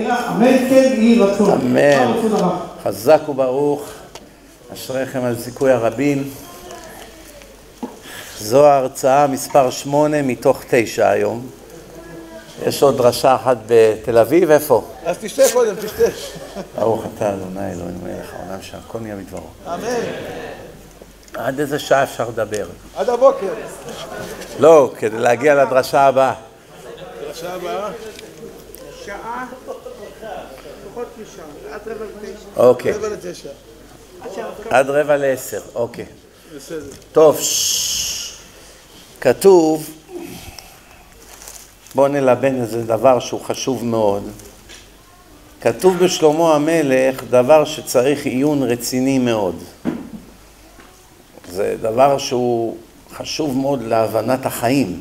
אמן כן יהי רצון. אמן. חזק וברוך, אשריכם על זיכוי הרבים. זו ההרצאה מספר שמונה מתוך תשע היום. יש עוד דרשה אחת בתל אביב, איפה? אז תשתה קודם, תשתה. ברוך אתה אדוני אלוהים מלך העולם שהכל נהיה בדברו. אמן. עד איזה שעה אפשר לדבר? עד הבוקר. לא, כדי להגיע לדרשה הבאה. השעה הבאה. שעה, פחות משעה, עד רבע ותשע. אוקיי, רבע לתשע. עד רבע לעשר, אוקיי. בסדר. טוב. כתוב, בואו נלבן איזה דבר שהוא חשוב מאוד. כתוב בשלמה המלך דבר שצריך עיון רציני מאוד. זה דבר שהוא חשוב מאוד להבנת החיים,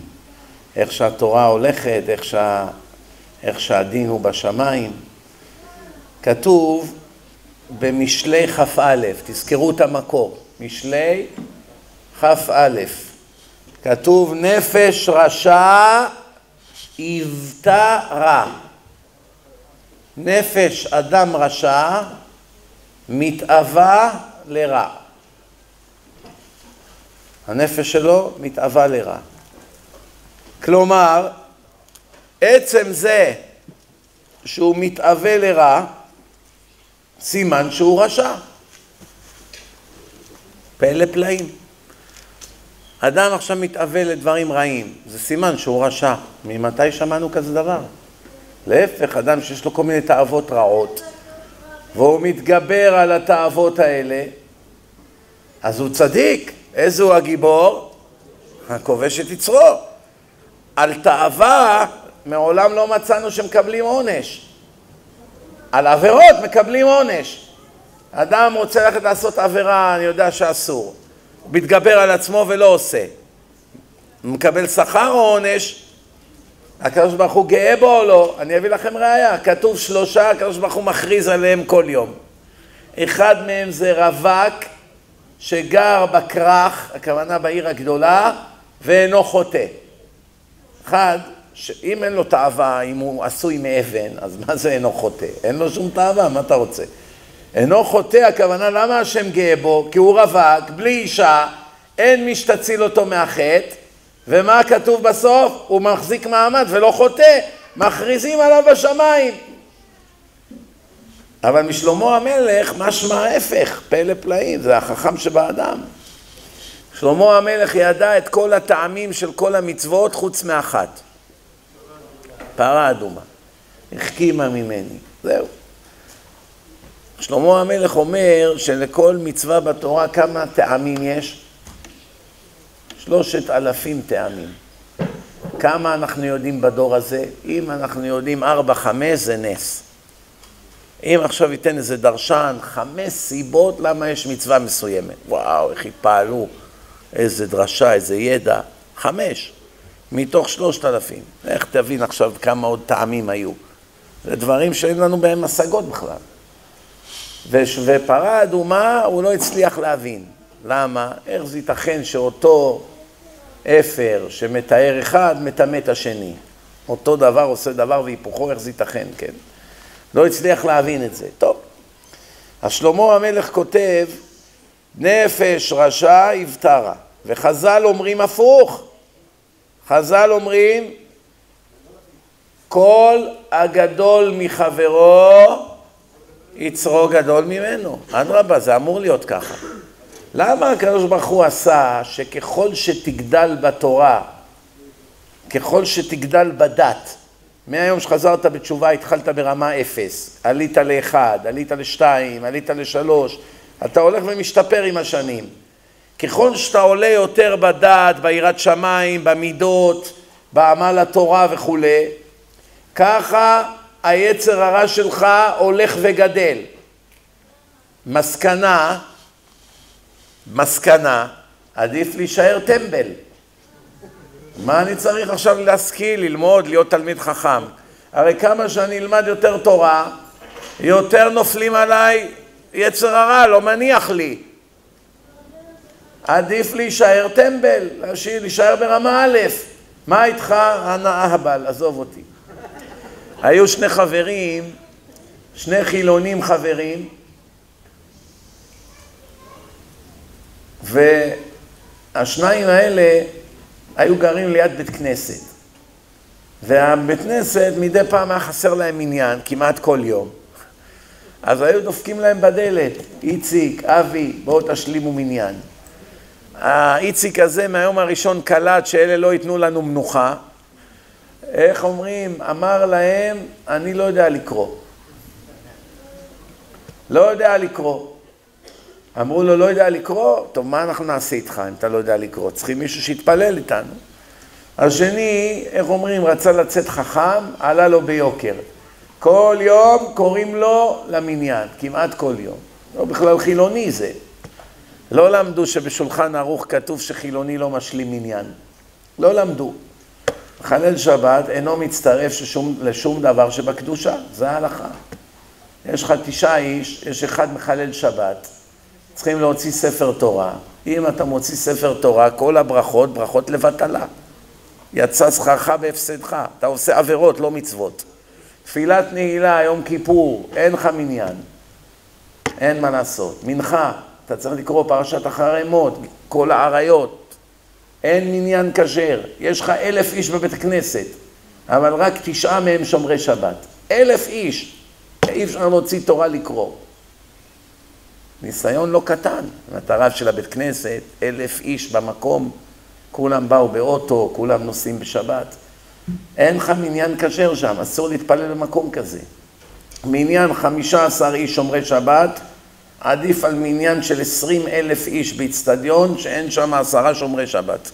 איך שהתורה הולכת, איך, שה, איך שהדין הוא בשמיים. כתוב במשלי כ"א, תזכרו את המקור, משלי כ"א, כתוב נפש רשע היוותה רע. נפש אדם רשע מתאווה לרע. הנפש שלו מתאווה לרע. כלומר, עצם זה שהוא מתאווה לרע, סימן שהוא רשע. פלא פלאים. אדם עכשיו מתאווה לדברים רעים, זה סימן שהוא רשע. ממתי שמענו כזה דבר? להפך, אדם שיש לו כל מיני תאוות רעות, והוא מתגבר על התאוות האלה, אז הוא צדיק. איזה הוא הגיבור? הכובש את יצרו. על תאווה מעולם לא מצאנו שמקבלים עונש. על עבירות מקבלים עונש. אדם רוצה ללכת לעשות עבירה, אני יודע שאסור. הוא מתגבר על עצמו ולא עושה. הוא מקבל שכר או עונש? הקדוש ברוך הוא גאה בו או לא? אני אביא לכם ראייה. כתוב שלושה, הקדוש ברוך הוא מכריז עליהם כל יום. אחד מהם זה רווק שגר בכרך, הכוונה בעיר הגדולה, ואינו חוטא. אחד, שאם אין לו תאווה, אם הוא עשוי מאבן, אז מה זה אינו חוטא? אין לו שום תאווה, מה אתה רוצה? אינו חוטא, הכוונה למה השם גאה בו? כי הוא רווק, בלי אישה, אין מי שתציל אותו מהחטא, ומה כתוב בסוף? הוא מחזיק מעמד ולא חוטא, מכריזים עליו בשמיים. אבל משלמה המלך משמע ההפך, פלא פלאים, זה החכם שבאדם. שלמה המלך ידע את כל הטעמים של כל המצוות חוץ מאחת. פרה אדומה. החכימה ממני. זהו. שלמה המלך אומר שלכל מצווה בתורה כמה טעמים יש? שלושת אלפים טעמים. כמה אנחנו יודעים בדור הזה? אם אנחנו יודעים ארבע, חמש, זה נס. אם עכשיו ייתן איזה דרשן, חמש סיבות למה יש מצווה מסוימת. וואו, איך התפעלו, איזה דרשה, איזה ידע. חמש, מתוך שלושת אלפים. איך תבין עכשיו כמה עוד טעמים היו? זה דברים שאין לנו בהם השגות בכלל. ופרה אדומה הוא לא הצליח להבין. למה? איך זה ייתכן שאותו אפר שמתאר אחד, מטמא את השני? אותו דבר עושה דבר והיפוכו, איך זה ייתכן, כן? לא הצליח להבין את זה. טוב, אז שלמה המלך כותב, נפש רשע יבטרה, וחז"ל אומרים הפוך. חז"ל אומרים, כל הגדול מחברו יצרו גדול ממנו. אדרבה, זה אמור להיות ככה. למה הקדוש ברוך הוא עשה שככל שתגדל בתורה, ככל שתגדל בדת, מהיום שחזרת בתשובה התחלת ברמה אפס, עלית לאחד, עלית לשתיים, עלית לשלוש, אתה הולך ומשתפר עם השנים. ככל שאתה עולה יותר בדת, ביראת שמיים, במידות, בעמל התורה וכולי, ככה היצר הרע שלך הולך וגדל. מסקנה, מסקנה, עדיף להישאר טמבל. מה אני צריך עכשיו להשכיל, ללמוד, להיות תלמיד חכם? הרי כמה שאני אלמד יותר תורה, יותר נופלים עליי יצר הרע, לא מניח לי. עדיף להישאר טמבל, להישאר ברמה א', מה איתך? הנאה הבל, עזוב אותי. היו שני חברים שני חילונים חברים, והשניים האלה היו גרים ליד בית כנסת. והבית כנסת מדי פעם היה חסר להם מניין, כמעט כל יום. אז היו דופקים להם בדלת, איציק, אבי, בואו תשלימו מניין. האיציק הזה מהיום הראשון קלט שאלה לא ייתנו לנו מנוחה. איך אומרים? אמר להם, אני לא יודע לקרוא. לא יודע לקרוא. אמרו לו, לא יודע לקרוא? טוב, מה אנחנו נעשה איתך אם אתה לא יודע לקרוא? צריכים מישהו שיתפלל איתנו. השני, איך אומרים, רצה לצאת חכם, עלה לו ביוקר. כל יום קוראים לו למניין, כמעט כל יום. לא בכלל חילוני זה. לא למדו שבשולחן ערוך כתוב שחילוני לא משלים מניין. לא למדו. מחלל שבת אינו מצטרף ששום, לשום דבר שבקדושה, זה ההלכה. יש לך תשעה איש, יש אחד מחלל שבת, צריכים להוציא ספר תורה. אם אתה מוציא ספר תורה, כל הברכות, ברכות לבטלה. יצא שכרך בהפסדך, אתה עושה עבירות, לא מצוות. תפילת נעילה, יום כיפור, אין לך מניין. אין מה לעשות. מנחה, אתה צריך לקרוא פרשת אחרי מות, כל האריות. אין מניין כשר. יש לך אלף איש בבית הכנסת, אבל רק תשעה מהם שומרי שבת. אלף איש. אי אפשר להוציא תורה לקרוא. ניסיון לא קטן. אתה רב של הבית כנסת, אלף איש במקום, כולם באו באוטו, כולם נוסעים בשבת. אין לך מניין כשר שם, אסור להתפלל במקום כזה. מניין חמישה עשר איש שומרי שבת, עדיף על מניין של עשרים אלף איש באיצטדיון, שאין שם עשרה שומרי שבת.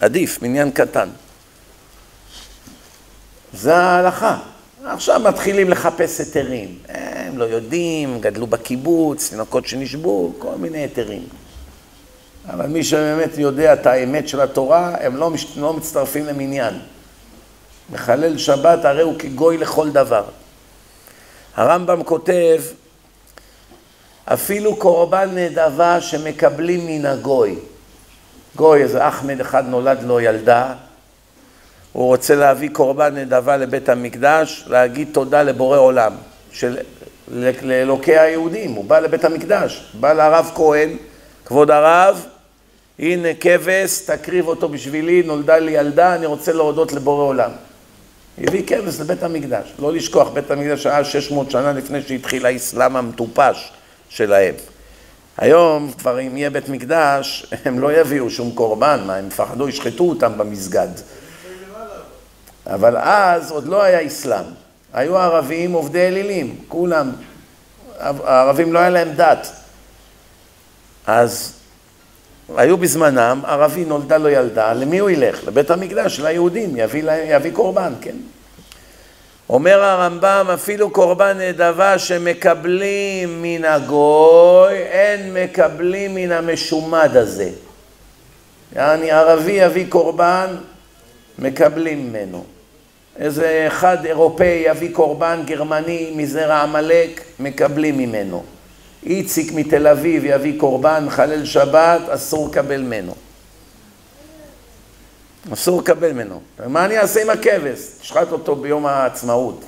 עדיף, מניין קטן. זה ההלכה. עכשיו מתחילים לחפש היתרים. הם לא יודעים, גדלו בקיבוץ, תינוקות שנשבו, כל מיני היתרים. אבל מי שבאמת יודע את האמת של התורה, הם לא. לא מצטרפים למניין. מחלל שבת הרי הוא כגוי לכל דבר. הרמב"ם כותב, אפילו קורבן נדבה שמקבלים מן הגוי. גוי, איזה אחמד אחד נולד לו ילדה, הוא רוצה להביא קורבן נדבה לבית המקדש, להגיד תודה לבורא עולם, של, לאלוקי היהודים, הוא בא לבית המקדש, בא לרב כהן, כבוד הרב, הנה כבש, תקריב אותו בשבילי, נולדה לי ילדה, אני רוצה להודות לבורא עולם. הביא כבש לבית המקדש. לא לשכוח, בית המקדש היה 600 שנה לפני שהתחיל האסלאם המטופש שלהם. היום כבר אם יהיה בית מקדש, הם לא יביאו שום קורבן, מה, הם פחדו, ישחטו אותם במסגד. אבל אז עוד לא היה אסלאם. היו ערבים עובדי אלילים, כולם. הערבים לא היה להם דת. אז היו בזמנם, ערבי נולדה לו ילדה, למי הוא ילך? לבית המקדש, ליהודים, יביא, יביא קורבן, כן? אומר הרמב"ם, אפילו קורבן נדבה שמקבלים מן הגוי, אין מקבלים מן המשומד הזה. יעני, ערבי יביא קורבן, מקבלים ממנו. איזה אחד אירופאי יביא קורבן גרמני מזרע עמלק, מקבלים ממנו. איציק מתל אביב יביא קורבן, חלל שבת, אסור לקבל ממנו. אסור לקבל ממנו. מה אני אעשה עם הכבש? תשחט אותו ביום העצמאות,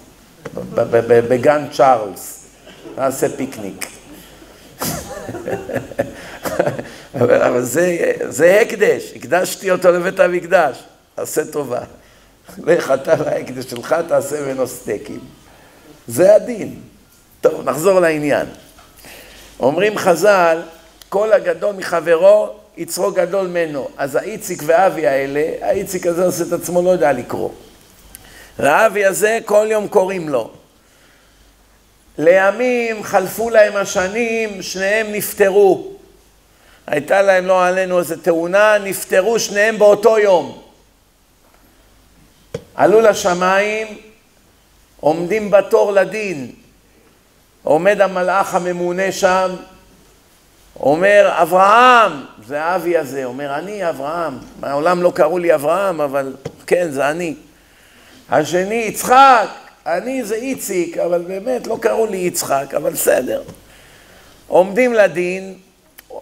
בגן צ'ארלס, נעשה פיקניק. אבל זה, זה הקדש, הקדשתי אותו לבית המקדש, עשה טובה. לך אתה להקדש שלך, תעשה ממנו סטייקים. זה הדין. טוב, נחזור לעניין. אומרים חז"ל, כל הגדול מחברו, יצרו גדול ממנו. אז האיציק ואבי האלה, האיציק הזה עושה את עצמו לא יודע לקרוא. והאבי הזה, כל יום קוראים לו. לימים חלפו להם השנים, שניהם נפטרו. הייתה להם, לא עלינו, איזו תאונה, נפטרו שניהם באותו יום. עלו לשמיים, עומדים בתור לדין. עומד המלאך הממונה שם, אומר, אברהם, זה האבי הזה, אומר, אני אברהם. מעולם לא קראו לי אברהם, אבל כן, זה אני. השני, יצחק, אני זה איציק, אבל באמת לא קראו לי יצחק, אבל בסדר. עומדים לדין,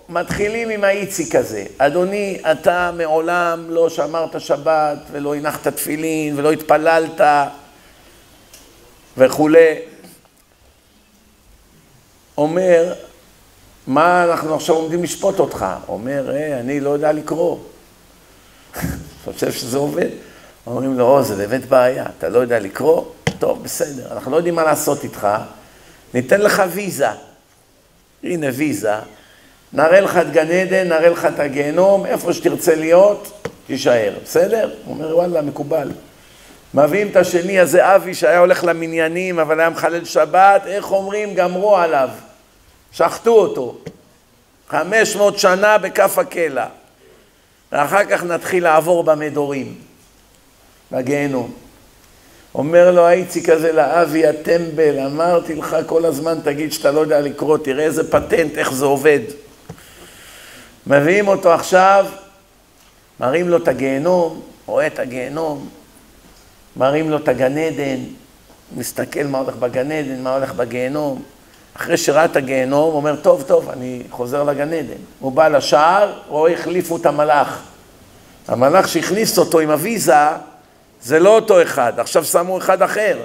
מתחילים עם האיציק הזה. אדוני, אתה מעולם לא שמרת שבת ולא הנחת תפילין ולא התפללת וכולי. אומר, מה אנחנו עכשיו עומדים לשפוט אותך? אומר, אה, אני לא יודע לקרוא. חושב שזה עובד? אומרים לו, או, זה באמת בעיה, אתה לא יודע לקרוא? טוב, בסדר, אנחנו לא יודעים מה לעשות איתך, ניתן לך ויזה. הנה ויזה, נראה לך את גן עדן, נראה לך את הגיהנום, איפה שתרצה להיות, תישאר, בסדר? הוא אומר, וואלה, מקובל. מביאים את השני הזה, אבי, שהיה הולך למניינים, אבל היה מחלל שבת, איך אומרים? גמרו עליו. שחטו אותו. 500 שנה בכף הקלע. ואחר כך נתחיל לעבור במדורים, בגיהנום. אומר לו האיציק הזה לאבי הטמבל, אמרתי לך כל הזמן תגיד שאתה לא יודע לקרוא, תראה איזה פטנט, איך זה עובד. מביאים אותו עכשיו, מראים לו את הגיהנום, רואה את הגיהנום, מראים לו את הגן עדן, מסתכל מה הולך בגן עדן, מה הולך בגיהנום. אחרי שראה את הגיהנום, הוא אומר, טוב, טוב, אני חוזר לגן עדן. הוא בא לשער, רואה, החליפו את המלאך. המלאך שהכניס אותו עם הוויזה, זה לא אותו אחד, עכשיו שמו אחד אחר.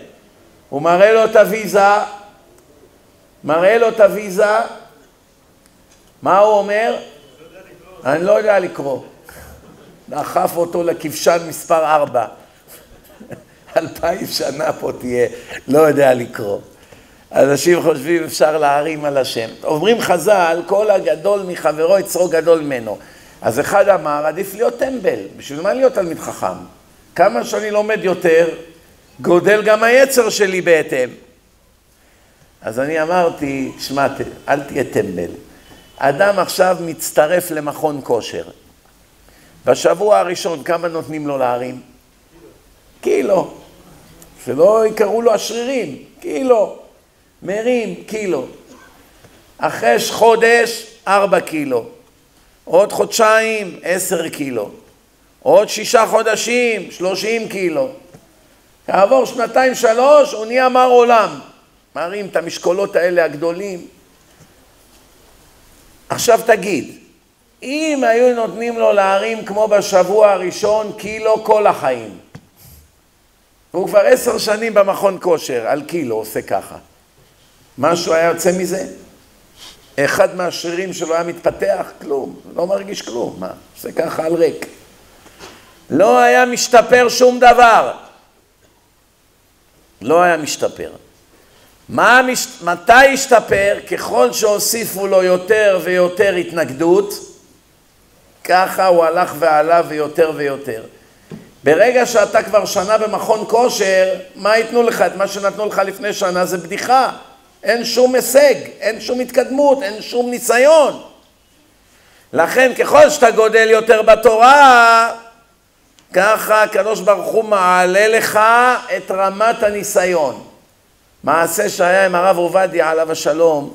הוא מראה לו את הוויזה, מראה לו את הוויזה, מה הוא אומר? אני לא יודע לקרוא. דחף אותו לכבשן מספר ארבע. אלפיים שנה פה תהיה, לא יודע לקרוא. אנשים חושבים אפשר להרים על השם. אומרים חז"ל, כל הגדול מחברו יצרו גדול ממנו. אז אחד אמר, עדיף להיות טמבל, בשביל מה להיות תלמיד חכם? כמה שאני לומד יותר, גודל גם היצר שלי בהתאם. אז אני אמרתי, שמע, אל תהיה טמבל. אדם עכשיו מצטרף למכון כושר. בשבוע הראשון, כמה נותנים לו להרים? קילו. שלא יקראו לו השרירים, קילו. מרים, קילו. אחרי חודש, ארבע קילו. עוד חודשיים, עשר קילו. עוד שישה חודשים, שלושים קילו. כעבור שנתיים, שלוש, הוא נהיה מר עולם. מרים את המשקולות האלה הגדולים. עכשיו תגיד, אם היו נותנים לו להרים כמו בשבוע הראשון, קילו כל החיים. הוא כבר עשר שנים במכון כושר, על קילו עושה ככה. משהו היה יוצא מזה? אחד מהשרירים שלו היה מתפתח? כלום, לא מרגיש כלום, מה? עושה ככה על ריק. לא היה משתפר שום דבר. לא היה משתפר. מה, מש... מתי השתפר? ככל שהוסיפו לו יותר ויותר התנגדות, ככה הוא הלך ועלה ויותר ויותר. ברגע שאתה כבר שנה במכון כושר, מה ייתנו לך? את מה שנתנו לך לפני שנה זה בדיחה. אין שום הישג, אין שום התקדמות, אין שום ניסיון. לכן ככל שאתה גודל יותר בתורה, ככה הקדוש ברוך הוא מעלה לך את רמת הניסיון. מעשה שהיה עם הרב עובדיה עליו השלום,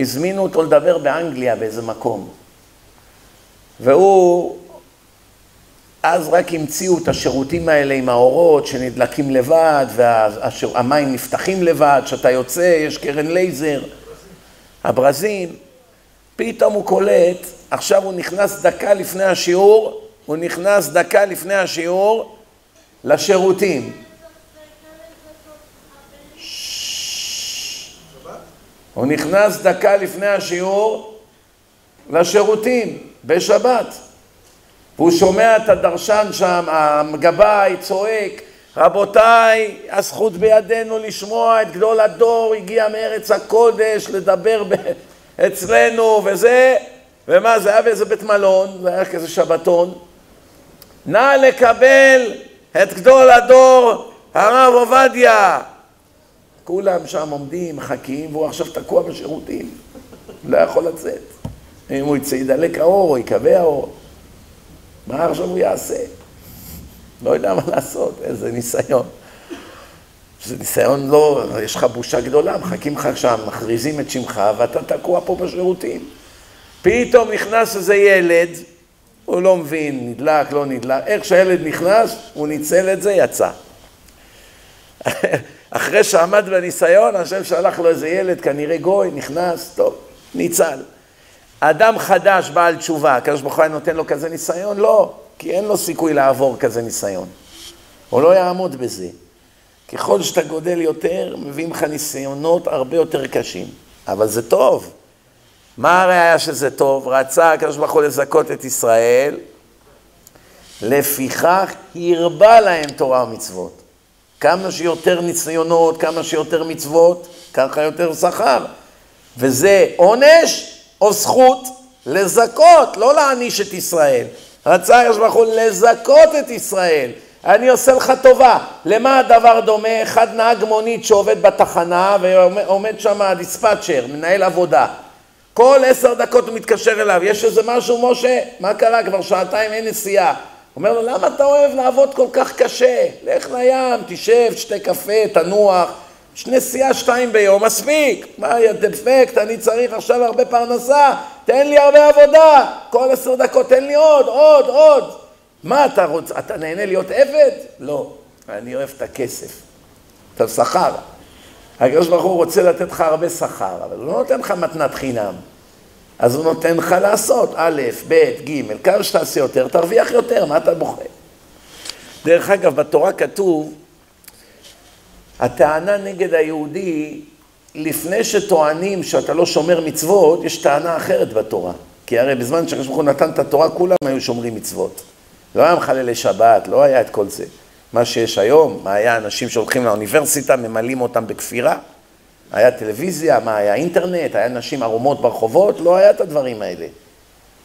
הזמינו אותו לדבר באנגליה באיזה מקום. והוא, אז רק המציאו את השירותים האלה עם האורות שנדלקים לבד והמים נפתחים לבד, כשאתה יוצא יש קרן לייזר, הברזים. פתאום הוא קולט, עכשיו הוא נכנס דקה לפני השיעור, הוא נכנס דקה לפני השיעור לשירותים. הוא נכנס דקה לפני השיעור לשירותים בשבת. והוא שומע את הדרשן שם, הגבאי צועק, רבותיי, הזכות בידינו לשמוע את גדול הדור, הגיע מארץ הקודש לדבר ב... אצלנו וזה, ומה זה היה באיזה בית מלון, זה היה כזה שבתון. נא לקבל את גדול הדור, הרב עובדיה. כולם שם עומדים, מחכים, והוא עכשיו תקוע בשירותים. לא יכול לצאת. אם הוא ידלק האור, או יקווה האור. מה עכשיו הוא יעשה? לא יודע מה לעשות, איזה ניסיון. זה ניסיון לא, יש לך בושה גדולה, מחכים לך שם, מכריזים את שמך, ואתה תקוע פה בשירותים. פתאום נכנס איזה ילד, הוא לא מבין, נדלק, לא נדלק, איך שהילד נכנס, הוא ניצל את זה, יצא. אחרי שעמד בניסיון, השם שלח לו איזה ילד, כנראה גוי, נכנס, טוב, ניצל. אדם חדש, בעל תשובה, הקדוש ברוך הוא נותן לו כזה ניסיון? לא, כי אין לו סיכוי לעבור כזה ניסיון. הוא לא יעמוד בזה. ככל שאתה גודל יותר, מביאים לך ניסיונות הרבה יותר קשים. אבל זה טוב. מה הראיה שזה טוב? רצה הקדוש ברוך הוא לזכות את ישראל, לפיכך הרבה להם תורה ומצוות. כמה שיותר ניסיונות, כמה שיותר מצוות, ככה יותר שכר. וזה עונש או זכות לזכות, לא להעניש את ישראל. רצה הקדוש ברוך הוא לזכות את ישראל. אני עושה לך טובה. למה הדבר דומה? אחד נהג מונית שעובד בתחנה ועומד שם הדיספאצ'ר, מנהל עבודה. כל עשר דקות הוא מתקשר אליו, יש איזה משהו, משה? מה קרה? כבר שעתיים אין נסיעה. אומר לו, למה אתה אוהב לעבוד כל כך קשה? לך לים, תשב, תשתה קפה, תנוח. נסיעה שתיים ביום, מספיק. מה, יא דפקט, אני צריך עכשיו הרבה פרנסה, תן לי הרבה עבודה. כל עשר דקות תן לי עוד, עוד, עוד. מה אתה רוצה, אתה נהנה להיות עבד? לא, אני אוהב את הכסף, את השכר. הקדוש ברוך הוא רוצה לתת לך הרבה שכר, אבל הוא לא נותן לך מתנת חינם. אז הוא נותן לך לעשות א', ב', ג', כמה שתעשה יותר, תרוויח יותר, מה אתה בוחר? דרך אגב, בתורה כתוב, הטענה נגד היהודי, לפני שטוענים שאתה לא שומר מצוות, יש טענה אחרת בתורה. כי הרי בזמן שהקדוש ברוך הוא נתן את התורה, כולם היו שומרים מצוות. לא היה מחללי שבת, לא היה את כל זה. מה שיש היום, מה היה אנשים שהולכים לאוניברסיטה, ממלאים אותם בכפירה? היה טלוויזיה, מה היה אינטרנט, היה נשים ערומות ברחובות, לא היה את הדברים האלה.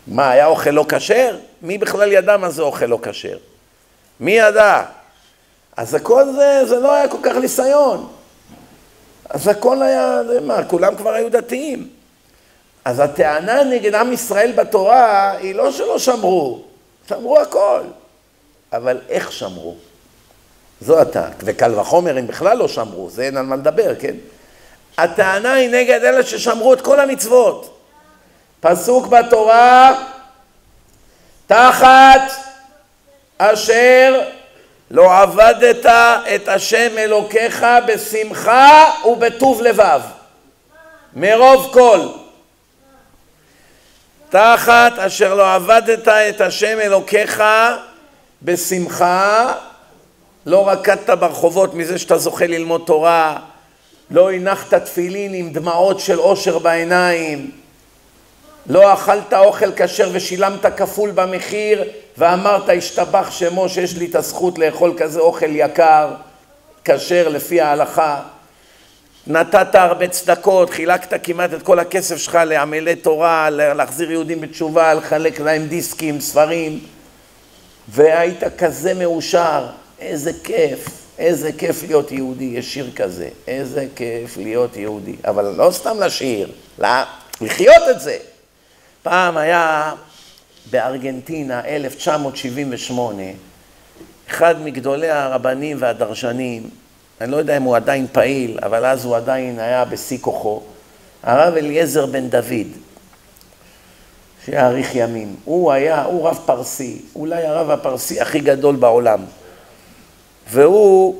מה, היה אוכל לא כשר? מי בכלל ידע מה זה אוכל לא כשר? מי ידע? אז הכל זה, זה לא היה כל כך ניסיון. אז הכל היה, מה, כולם כבר היו דתיים. אז הטענה נגד עם ישראל בתורה היא לא שלא שמרו, שמרו הכל. אבל איך שמרו? זו הטענה. וקל וחומר הם בכלל לא שמרו, זה אין על מה לדבר, כן? הטענה היא נגד אלה ששמרו את כל המצוות. פסוק בתורה, תחת אשר לא עבדת את השם אלוקיך בשמחה ובטוב לבב, מרוב כל. תחת אשר לא עבדת את השם אלוקיך בשמחה, לא רקדת ברחובות מזה שאתה זוכה ללמוד תורה, לא הנחת תפילין עם דמעות של אושר בעיניים, לא אכלת אוכל כשר ושילמת כפול במחיר ואמרת השתבח שמו שיש לי את הזכות לאכול כזה אוכל יקר, כשר לפי ההלכה. נתת הרבה צדקות, חילקת כמעט את כל הכסף שלך לעמלי תורה, להחזיר יהודים בתשובה, לחלק להם דיסקים, ספרים, והיית כזה מאושר, איזה כיף. איזה כיף להיות יהודי, יש שיר כזה, איזה כיף להיות יהודי. אבל לא סתם לשיר, לחיות את זה. פעם היה בארגנטינה, 1978, אחד מגדולי הרבנים והדרשנים, אני לא יודע אם הוא עדיין פעיל, אבל אז הוא עדיין היה בשיא כוחו, הרב אליעזר בן דוד, שיאריך ימים. הוא היה, הוא רב פרסי, אולי הרב הפרסי הכי גדול בעולם. והוא,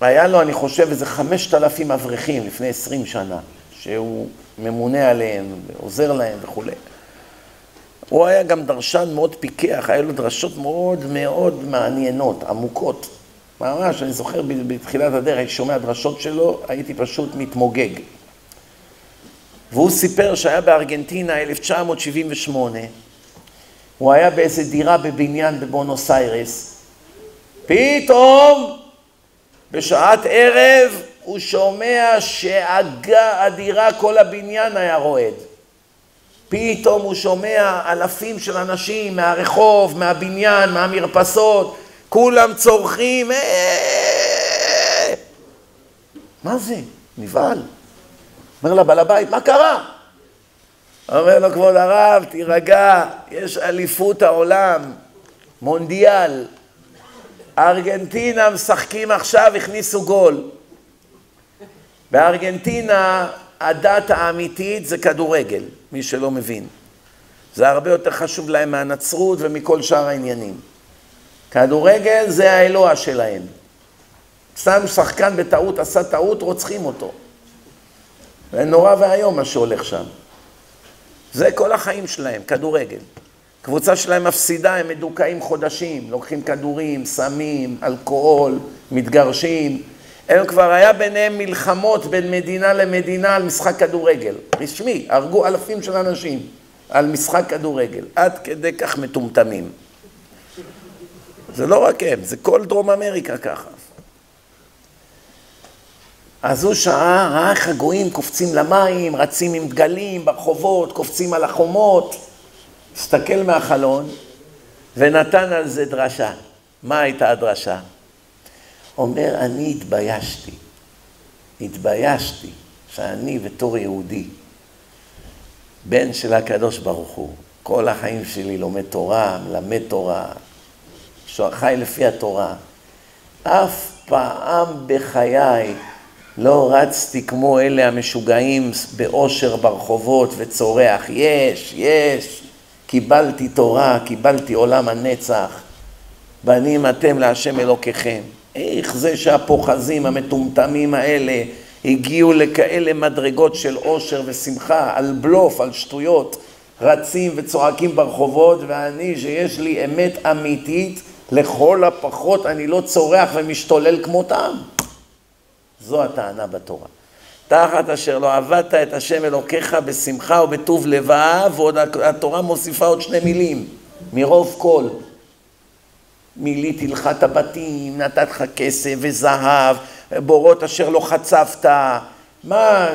היה לו, אני חושב, איזה חמשת אלפים אברכים לפני עשרים שנה, שהוא ממונה עליהם, עוזר להם וכולי. הוא היה גם דרשן מאוד פיקח, היה לו דרשות מאוד מאוד מעניינות, עמוקות. ממש, אני זוכר בתחילת הדרך, הייתי שומע דרשות שלו, הייתי פשוט מתמוגג. והוא סיפר שהיה בארגנטינה 1978, הוא היה באיזה דירה בבניין בבונוס איירס, פתאום בשעת ערב הוא שומע שהדירה, כל הבניין היה רועד. פתאום הוא שומע אלפים של אנשים מהרחוב, מהבניין, מהמרפסות, כולם צורכים, אה! מה זה? נבהל. אומר לבעל הבית, מה קרה? אומר לו, כבוד הרב, תירגע, יש אליפות העולם, מונדיאל, ארגנטינה משחקים עכשיו, הכניסו גול. בארגנטינה הדת האמיתית זה כדורגל, מי שלא מבין. זה הרבה יותר חשוב להם מהנצרות ומכל שאר העניינים. כדורגל זה האלוה שלהם. שם שחקן בטעות, עשה טעות, רוצחים אותו. זה נורא ואיום מה שהולך שם. זה כל החיים שלהם, כדורגל. קבוצה שלהם מפסידה, הם מדוכאים חודשים, לוקחים כדורים, סמים, אלכוהול, מתגרשים. הם כבר היה ביניהם מלחמות בין מדינה למדינה על משחק כדורגל. רשמי, הרגו אלפים של אנשים על משחק כדורגל. עד כדי כך מטומטמים. זה לא רק הם, זה כל דרום אמריקה ככה. אז הוא שעה, ראה איך הגויים קופצים למים, רצים עם דגלים ברחובות, קופצים על החומות. הסתכל מהחלון ונתן על זה דרשה. מה הייתה הדרשה? אומר, אני התביישתי. התביישתי שאני בתור יהודי, בן של הקדוש ברוך הוא, כל החיים שלי לומד תורה, מלמד תורה, חי לפי התורה. אף פעם בחיי לא רצתי כמו אלה המשוגעים באושר ברחובות וצורח, יש, יש, קיבלתי תורה, קיבלתי עולם הנצח, בנים אתם להשם אלוקיכם. איך זה שהפוחזים המטומטמים האלה הגיעו לכאלה מדרגות של אושר ושמחה, על בלוף, על שטויות, רצים וצועקים ברחובות, ואני, שיש לי אמת אמיתית, לכל הפחות אני לא צורח ומשתולל כמותם. זו הטענה בתורה. תחת אשר לא עבדת את השם אלוקיך בשמחה ובטוב לבב, ועוד התורה מוסיפה עוד שני מילים, מרוב כל. מילאתי לך את הבתים, נתת לך כסף וזהב, בורות אשר לא חצבת, מה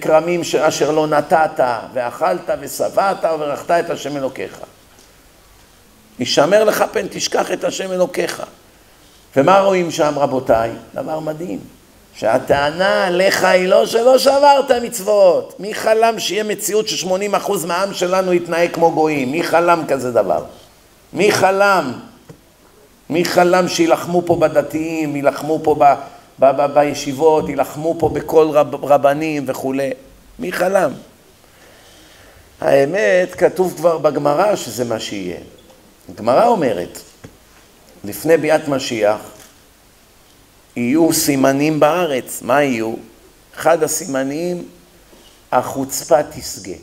כרמים אשר לא נתת, ואכלת ושבעת וברכת את השם אלוקיך. ישמר לך פן תשכח את השם אלוקיך. ומה רואים שם רבותיי? דבר מדהים. שהטענה עליך היא לא שלא שברת מצוות. מי חלם שיהיה מציאות ש-80% מהעם שלנו יתנהג כמו גויים? מי חלם כזה דבר? מי חלם? מי חלם שילחמו פה בדתיים, יילחמו פה ב, ב, ב, בישיבות, יילחמו פה בכל רב, רבנים וכולי? מי חלם? האמת, כתוב כבר בגמרא שזה מה שיהיה. הגמרא אומרת, לפני ביאת משיח, יהיו סימנים בארץ. מה יהיו? אחד הסימנים, החוצפה תשגה.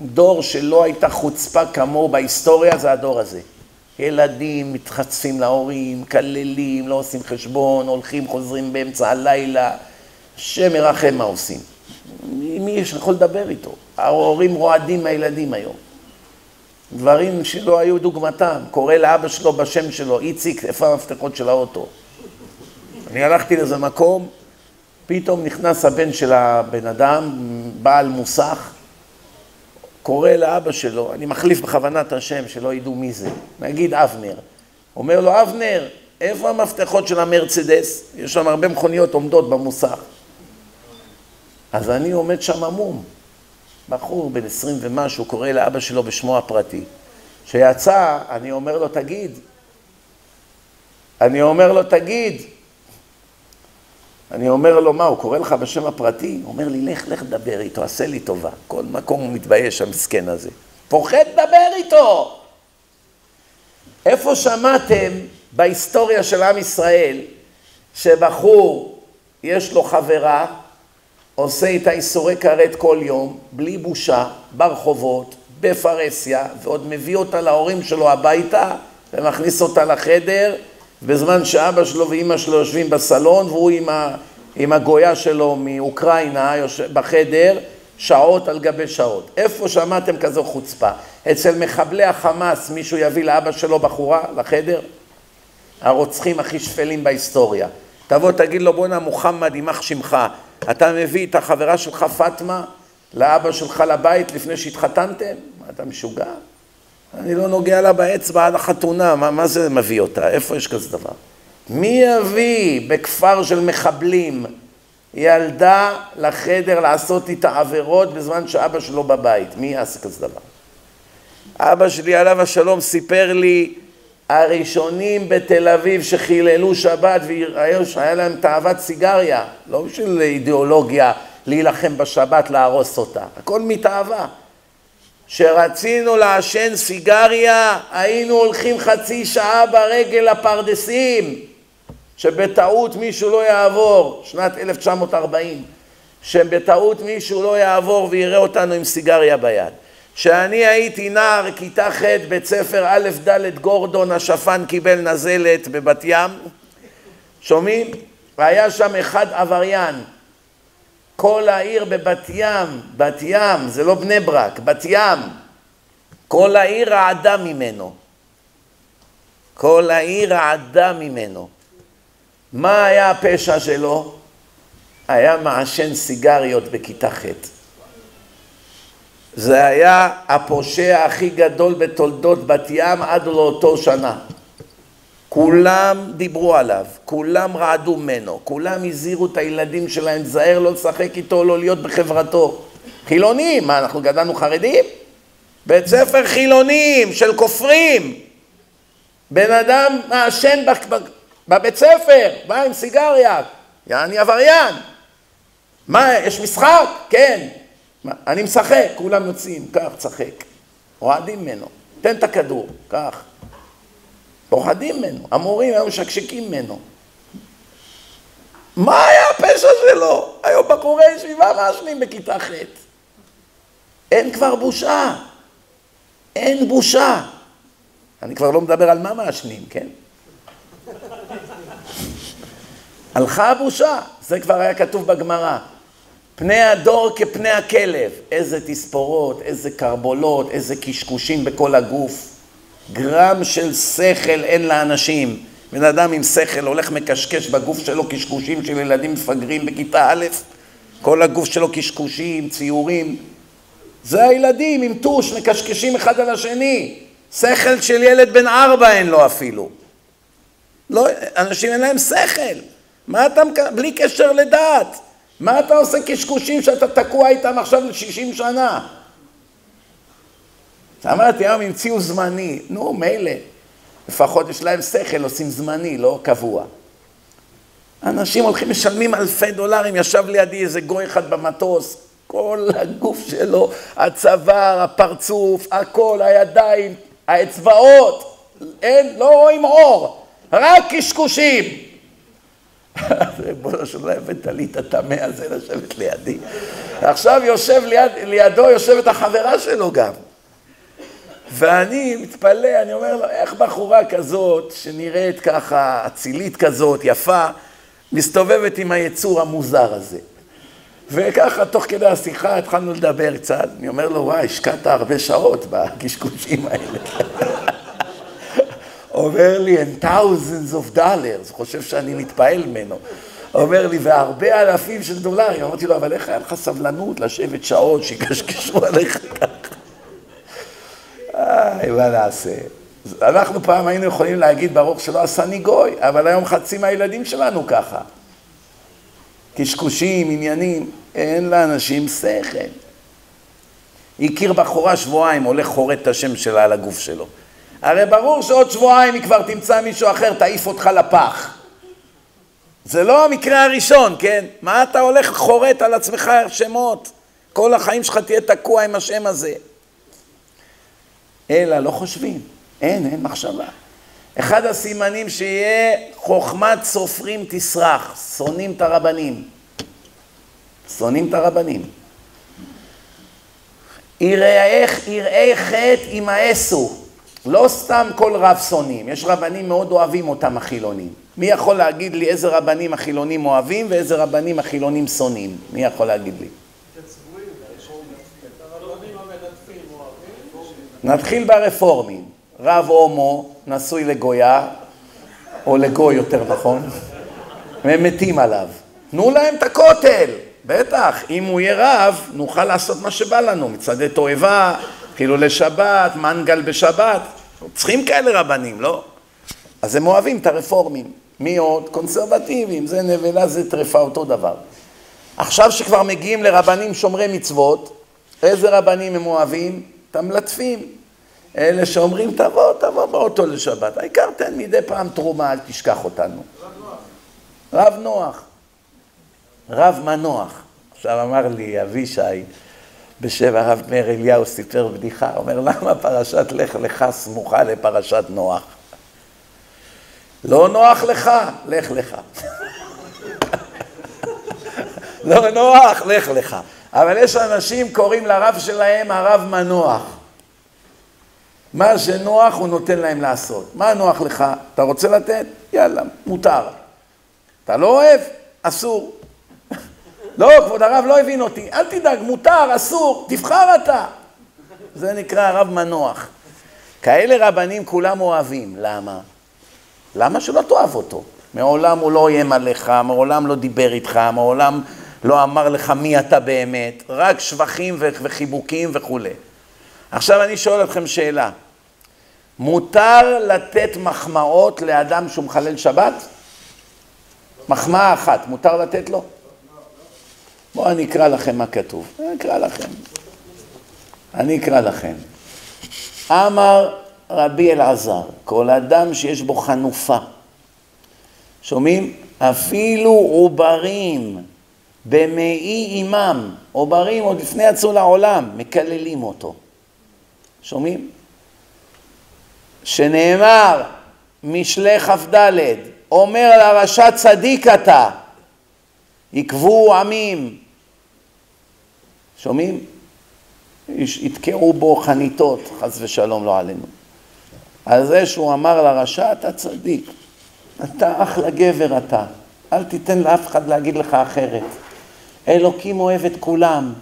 דור שלא הייתה חוצפה כמוהו בהיסטוריה זה הדור הזה. ילדים מתחצפים להורים, מקללים, לא עושים חשבון, הולכים, חוזרים באמצע הלילה. השם ירחם מה עושים. מי יש יכול לדבר איתו? ההורים רועדים מהילדים היום. דברים שלא היו דוגמתם. קורא לאבא שלו בשם שלו, איציק, איפה המפתחות של האוטו? אני הלכתי לאיזה מקום, פתאום נכנס הבן של הבן אדם, בעל מוסך, קורא לאבא שלו, אני מחליף בכוונת השם, שלא ידעו מי זה, נגיד אבנר. אומר לו, אבנר, איפה המפתחות של המרצדס? יש שם הרבה מכוניות עומדות במוסך. אז אני עומד שם עמום. בחור בן עשרים ומשהו קורא לאבא שלו בשמו הפרטי. כשיצא, אני אומר לו, תגיד. אני אומר לו, תגיד. אני אומר לו, מה, הוא קורא לך בשם הפרטי? הוא אומר לי, לך, לך דבר איתו, עשה לי טובה. כל מקום הוא מתבייש, המסכן הזה. פוחד לדבר איתו! איפה שמעתם בהיסטוריה של עם ישראל שבחור, יש לו חברה, עושה איתה איסורי כרת כל יום, בלי בושה, ברחובות, בפרהסיה, ועוד מביא אותה להורים שלו הביתה ומכניס אותה לחדר בזמן שאבא שלו ואימא שלו יושבים בסלון והוא עם, ה, עם הגויה שלו מאוקראינה בחדר שעות על גבי שעות. איפה שמעתם כזו חוצפה? אצל מחבלי החמאס מישהו יביא לאבא שלו בחורה לחדר? הרוצחים הכי שפלים בהיסטוריה. תבוא תגיד לו בואנה מוחמד יימח שמך, אתה מביא את החברה שלך פאטמה לאבא שלך לבית לפני שהתחתנתם? אתה משוגע? אני לא נוגע לה באצבע עד החתונה, מה, מה זה מביא אותה? איפה יש כזה דבר? מי יביא בכפר של מחבלים ילדה לחדר לעשות איתה עבירות בזמן שאבא שלו בבית? מי יעשה כזה דבר? אבא שלי עליו השלום סיפר לי הראשונים בתל אביב שחיללו שבת והיה להם תאוות סיגריה, לא בשביל אידיאולוגיה להילחם בשבת, להרוס אותה, הכל מתאווה. שרצינו לעשן סיגריה, היינו הולכים חצי שעה ברגל לפרדסים, שבטעות מישהו לא יעבור, שנת 1940, שבטעות מישהו לא יעבור ויראה אותנו עם סיגריה ביד. כשאני הייתי נער, כיתה ח', בית ספר א' ד' גורדון, השפן קיבל נזלת בבת ים, שומעים? היה שם אחד עבריין. כל העיר בבת ים, בת ים, זה לא בני ברק, בת ים. כל העיר רעדה ממנו. כל העיר רעדה ממנו. מה היה הפשע שלו? היה מעשן סיגריות בכיתה ח'. זה היה הפושע הכי גדול בתולדות בת ים עד לאותו שנה. כולם דיברו עליו, כולם רעדו ממנו, כולם הזהירו את הילדים שלהם, תזהר לא לשחק איתו, לא להיות בחברתו. חילונים, מה, אנחנו גדלנו חרדים? בית ספר חילונים של כופרים. בן אדם מעשן בבית ספר, בא עם סיגריה, יעני עבריין. מה, יש משחק? כן. מה, אני משחק, כולם יוצאים, קח, תשחק. רועדים ממנו, תן את הכדור, קח. פוחדים ממנו, המורים היו משקשקים ממנו. מה היה הפשע שלו? היו בחורי ישיבה מעשנים בכיתה ח'. אין כבר בושה. אין בושה. אני כבר לא מדבר על מה מעשנים, כן? הלכה הבושה, זה כבר היה כתוב בגמרא. פני הדור כפני הכלב, איזה תספורות, איזה קרבולות, איזה קשקושים בכל הגוף. גרם של שכל אין לאנשים. בן אדם עם שכל הולך מקשקש בגוף שלו קשקושים של ילדים מפגרים בכיתה א', כל הגוף שלו קשקושים, ציורים. זה הילדים עם טוש מקשקשים אחד על השני. שכל של ילד בן ארבע אין לו אפילו. לא, אנשים אין להם שכל. מה אתה, בלי קשר לדעת. מה אתה עושה קשקושים שאתה תקוע איתם עכשיו ל-60 שנה? אמרתי, היום המציאו זמני. נו, מילא. לפחות יש להם שכל, עושים זמני, לא קבוע. אנשים הולכים, משלמים אלפי דולרים, ישב לידי איזה גוי אחד במטוס, כל הגוף שלו, הצוואר, הפרצוף, הכל, הידיים, האצבעות, אין, לא רואים אור, רק קשקושים. ריבונו של עולם, הבאת לי את הטמא הזה לשבת לידי. עכשיו יושב ליד, לידו, יושבת החברה שלו גם. ואני מתפלא, אני אומר לו, איך בחורה כזאת, שנראית ככה, אצילית כזאת, יפה, מסתובבת עם היצור המוזר הזה. וככה, תוך כדי השיחה, התחלנו לדבר קצת. אני אומר לו, וואי, השקעת הרבה שעות בקשקושים האלה. אומר לי, in thousands of dollars, חושב שאני מתפעל ממנו. אומר לי, והרבה אלפים של דולרים. אמרתי לו, אבל איך היה לך סבלנות לשבת שעות שיקשקשו עליך ככה? איי, מה נעשה? אנחנו פעם היינו יכולים להגיד, ברוך שלא עשני גוי, אבל היום חצי מהילדים שלנו ככה. קשקושים, עניינים, אין לאנשים שכל. הכיר בחורה שבועיים, הולך חורט את השם שלה על הגוף שלו. הרי ברור שעוד שבועיים היא כבר תמצא מישהו אחר, תעיף אותך לפח. זה לא המקרה הראשון, כן? מה אתה הולך חורט על עצמך שמות? כל החיים שלך תהיה תקוע עם השם הזה. אלא לא חושבים, אין, אין מחשבה. אחד הסימנים שיהיה חוכמת סופרים תסרח, שונאים את הרבנים. שונאים את הרבנים. יראיך, יראי חטא ימאסו. לא סתם כל רב שונאים, יש רבנים מאוד אוהבים אותם החילונים. מי יכול להגיד לי איזה רבנים החילונים אוהבים ואיזה רבנים החילונים שונאים? מי יכול להגיד לי? נתחיל ברפורמים. רב הומו נשוי לגויה, או לגוי יותר נכון, והם מתים עליו. תנו להם את הכותל, בטח, אם הוא יהיה רב, נוכל לעשות מה שבא לנו, מצעדי תועבה, חילולי שבת, מנגל בשבת, צריכים כאלה רבנים, לא? אז הם אוהבים את הרפורמים. מי עוד? קונסרבטיבים, זה נבלה, זה טרפה, אותו דבר. עכשיו שכבר מגיעים לרבנים שומרי מצוות, איזה רבנים הם אוהבים? את המלטפים. אלה שאומרים, תבוא, תבוא באוטו לשבת. העיקר תן מדי פעם תרומה, אל תשכח אותנו. רב נוח. רב מנוח. עכשיו אמר לי אבישי, בשם הרב מאיר אליהו, סיפר בדיחה, אומר, למה פרשת לך לך סמוכה לפרשת נוח? לא נוח לך, לך לך. לא נוח, לך לך. אבל יש אנשים קוראים לרב שלהם הרב מנוח. מה שנוח הוא נותן להם לעשות. מה נוח לך? אתה רוצה לתת? יאללה, מותר. אתה לא אוהב? אסור. לא, כבוד הרב לא הבין אותי. אל תדאג, מותר, אסור, תבחר אתה. זה נקרא הרב מנוח. כאלה רבנים כולם אוהבים. למה? למה שלא תאהב אותו? מעולם הוא לא איים עליך, מעולם לא דיבר איתך, מעולם לא אמר לך מי אתה באמת, רק שבחים וחיבוקים וכולי. עכשיו אני שואל אתכם שאלה, מותר לתת מחמאות לאדם שהוא מחלל שבת? מחמאה אחת, מותר לתת לו? בואו אני אקרא לכם מה כתוב. אני אקרא לכם. אני אקרא לכם. אמר רבי אלעזר, כל אדם שיש בו חנופה, שומעים? אפילו עוברים במעי עמם, עוברים עוד לפני יצאו לעולם, מקללים אותו. שומעים? שנאמר, משלי כ"ד, אומר לרשע צדיק אתה, יקבו עמים. שומעים? יתקעו בו חניתות, חס ושלום לא עלינו. על זה שהוא אמר לרשע, אתה צדיק, אתה אחלה גבר אתה, אל תיתן לאף אחד להגיד לך אחרת. אלוקים אוהב את כולם,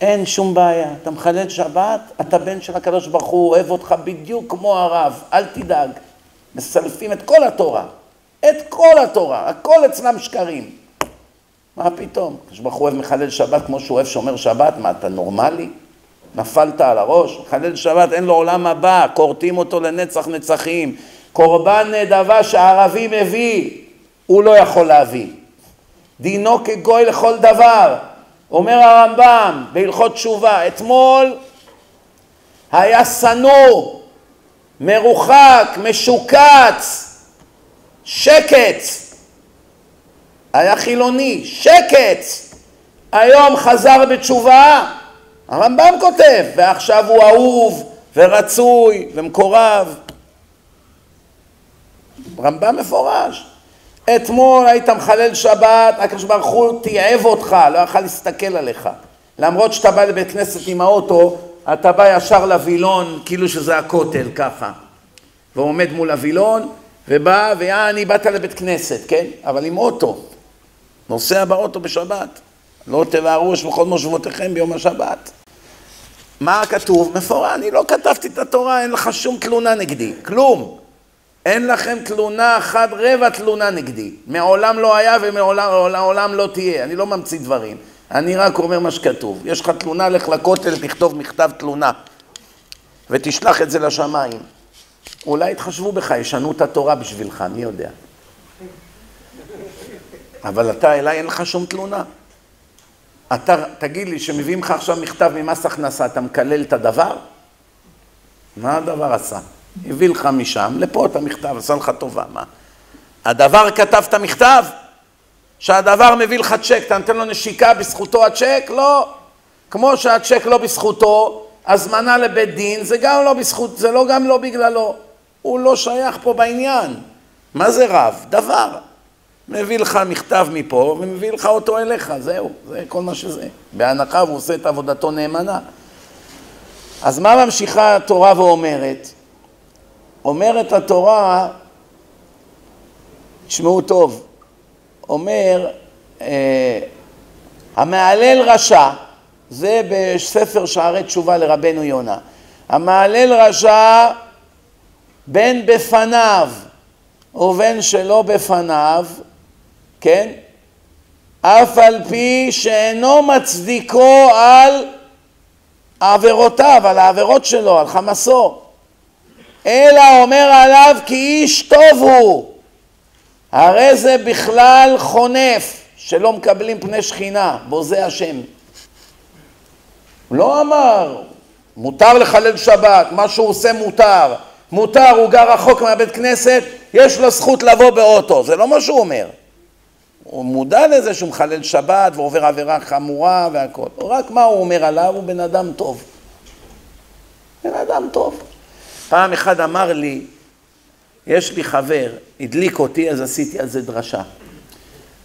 אין שום בעיה. אתה מחלל שבת, אתה בן של הקדוש ברוך הוא, אוהב אותך בדיוק כמו הרב, אל תדאג. מסלפים את כל התורה, את כל התורה, הכל אצלם שקרים. מה פתאום? הקדוש ברוך הוא אוהב מחלל שבת כמו שהוא אוהב שומר שבת, מה אתה נורמלי? נפלת על הראש? מחלל שבת אין לו עולם הבא, כורתים אותו לנצח נצחים. קורבן נדבה שהערבי מביא, הוא לא יכול להביא. דינו כגוי לכל דבר. אומר הרמב"ם בהלכות תשובה, אתמול היה שנוא, מרוחק, משוקץ, שקץ, היה חילוני, שקץ, היום חזר בתשובה, הרמב"ם כותב, ועכשיו הוא אהוב ורצוי ומקורב. רמב"ם מפורש. אתמול היית מחלל שבת, הקדוש ברוך הוא תיעב אותך, לא יכל להסתכל עליך. למרות שאתה בא לבית כנסת עם האוטו, אתה בא ישר לווילון, כאילו שזה הכותל, ככה. ועומד מול הווילון, ובא, ויעני, באת לבית כנסת, כן? אבל עם אוטו. נוסע באוטו בשבת. לא תבערו שמחות מושבותיכם ביום השבת. מה כתוב? מפורט, אני לא כתבתי את התורה, אין לך שום תלונה נגדי, כלום. אין לכם תלונה אחת, רבע תלונה נגדי. מעולם לא היה ומעולם לא תהיה. אני לא ממציא דברים. אני רק אומר מה שכתוב. יש לך תלונה, לך לכותל, תכתוב מכתב תלונה. ותשלח את זה לשמיים. אולי יתחשבו בך, ישנו את התורה בשבילך, מי יודע. אבל אתה, אליי אין לך שום תלונה. אתה, תגיד לי, שמביאים לך עכשיו מכתב ממס הכנסה, אתה מקלל את הדבר? מה הדבר עשה? הביא לך משם, לפה את המכתב, עשה לך טובה, מה? הדבר כתב את המכתב? שהדבר מביא לך צ'ק, אתה נותן לו נשיקה, בזכותו הצ'ק? לא. כמו שהצ'ק לא בזכותו, הזמנה לבית דין, זה גם לא בזכות, זה לא גם לא בגללו. הוא לא שייך פה בעניין. מה זה רב? דבר. מביא לך מכתב מפה ומביא לך אותו אליך, זהו, זה כל מה שזה. בהנחה הוא עושה את עבודתו נאמנה. אז מה ממשיכה התורה ואומרת? אומרת התורה, תשמעו טוב, אומר, אה, המהלל רשע, זה בספר שערי תשובה לרבנו יונה, המהלל רשע בין בפניו ובין שלא בפניו, כן? אף על פי שאינו מצדיקו על עבירותיו, על העבירות שלו, על חמסו. אלא אומר עליו כי איש טוב הוא. הרי זה בכלל חונף, שלא מקבלים פני שכינה, בוזה השם. הוא לא אמר, מותר לחלל שבת, מה שהוא עושה מותר. מותר, הוא גר רחוק מהבית כנסת, יש לו זכות לבוא באוטו, זה לא מה שהוא אומר. הוא מודע לזה שהוא מחלל שבת ועובר עבירה חמורה והכל. רק מה הוא אומר עליו, הוא בן אדם טוב. בן אדם טוב. פעם אחד אמר לי, יש לי חבר, הדליק אותי, אז עשיתי על זה דרשה.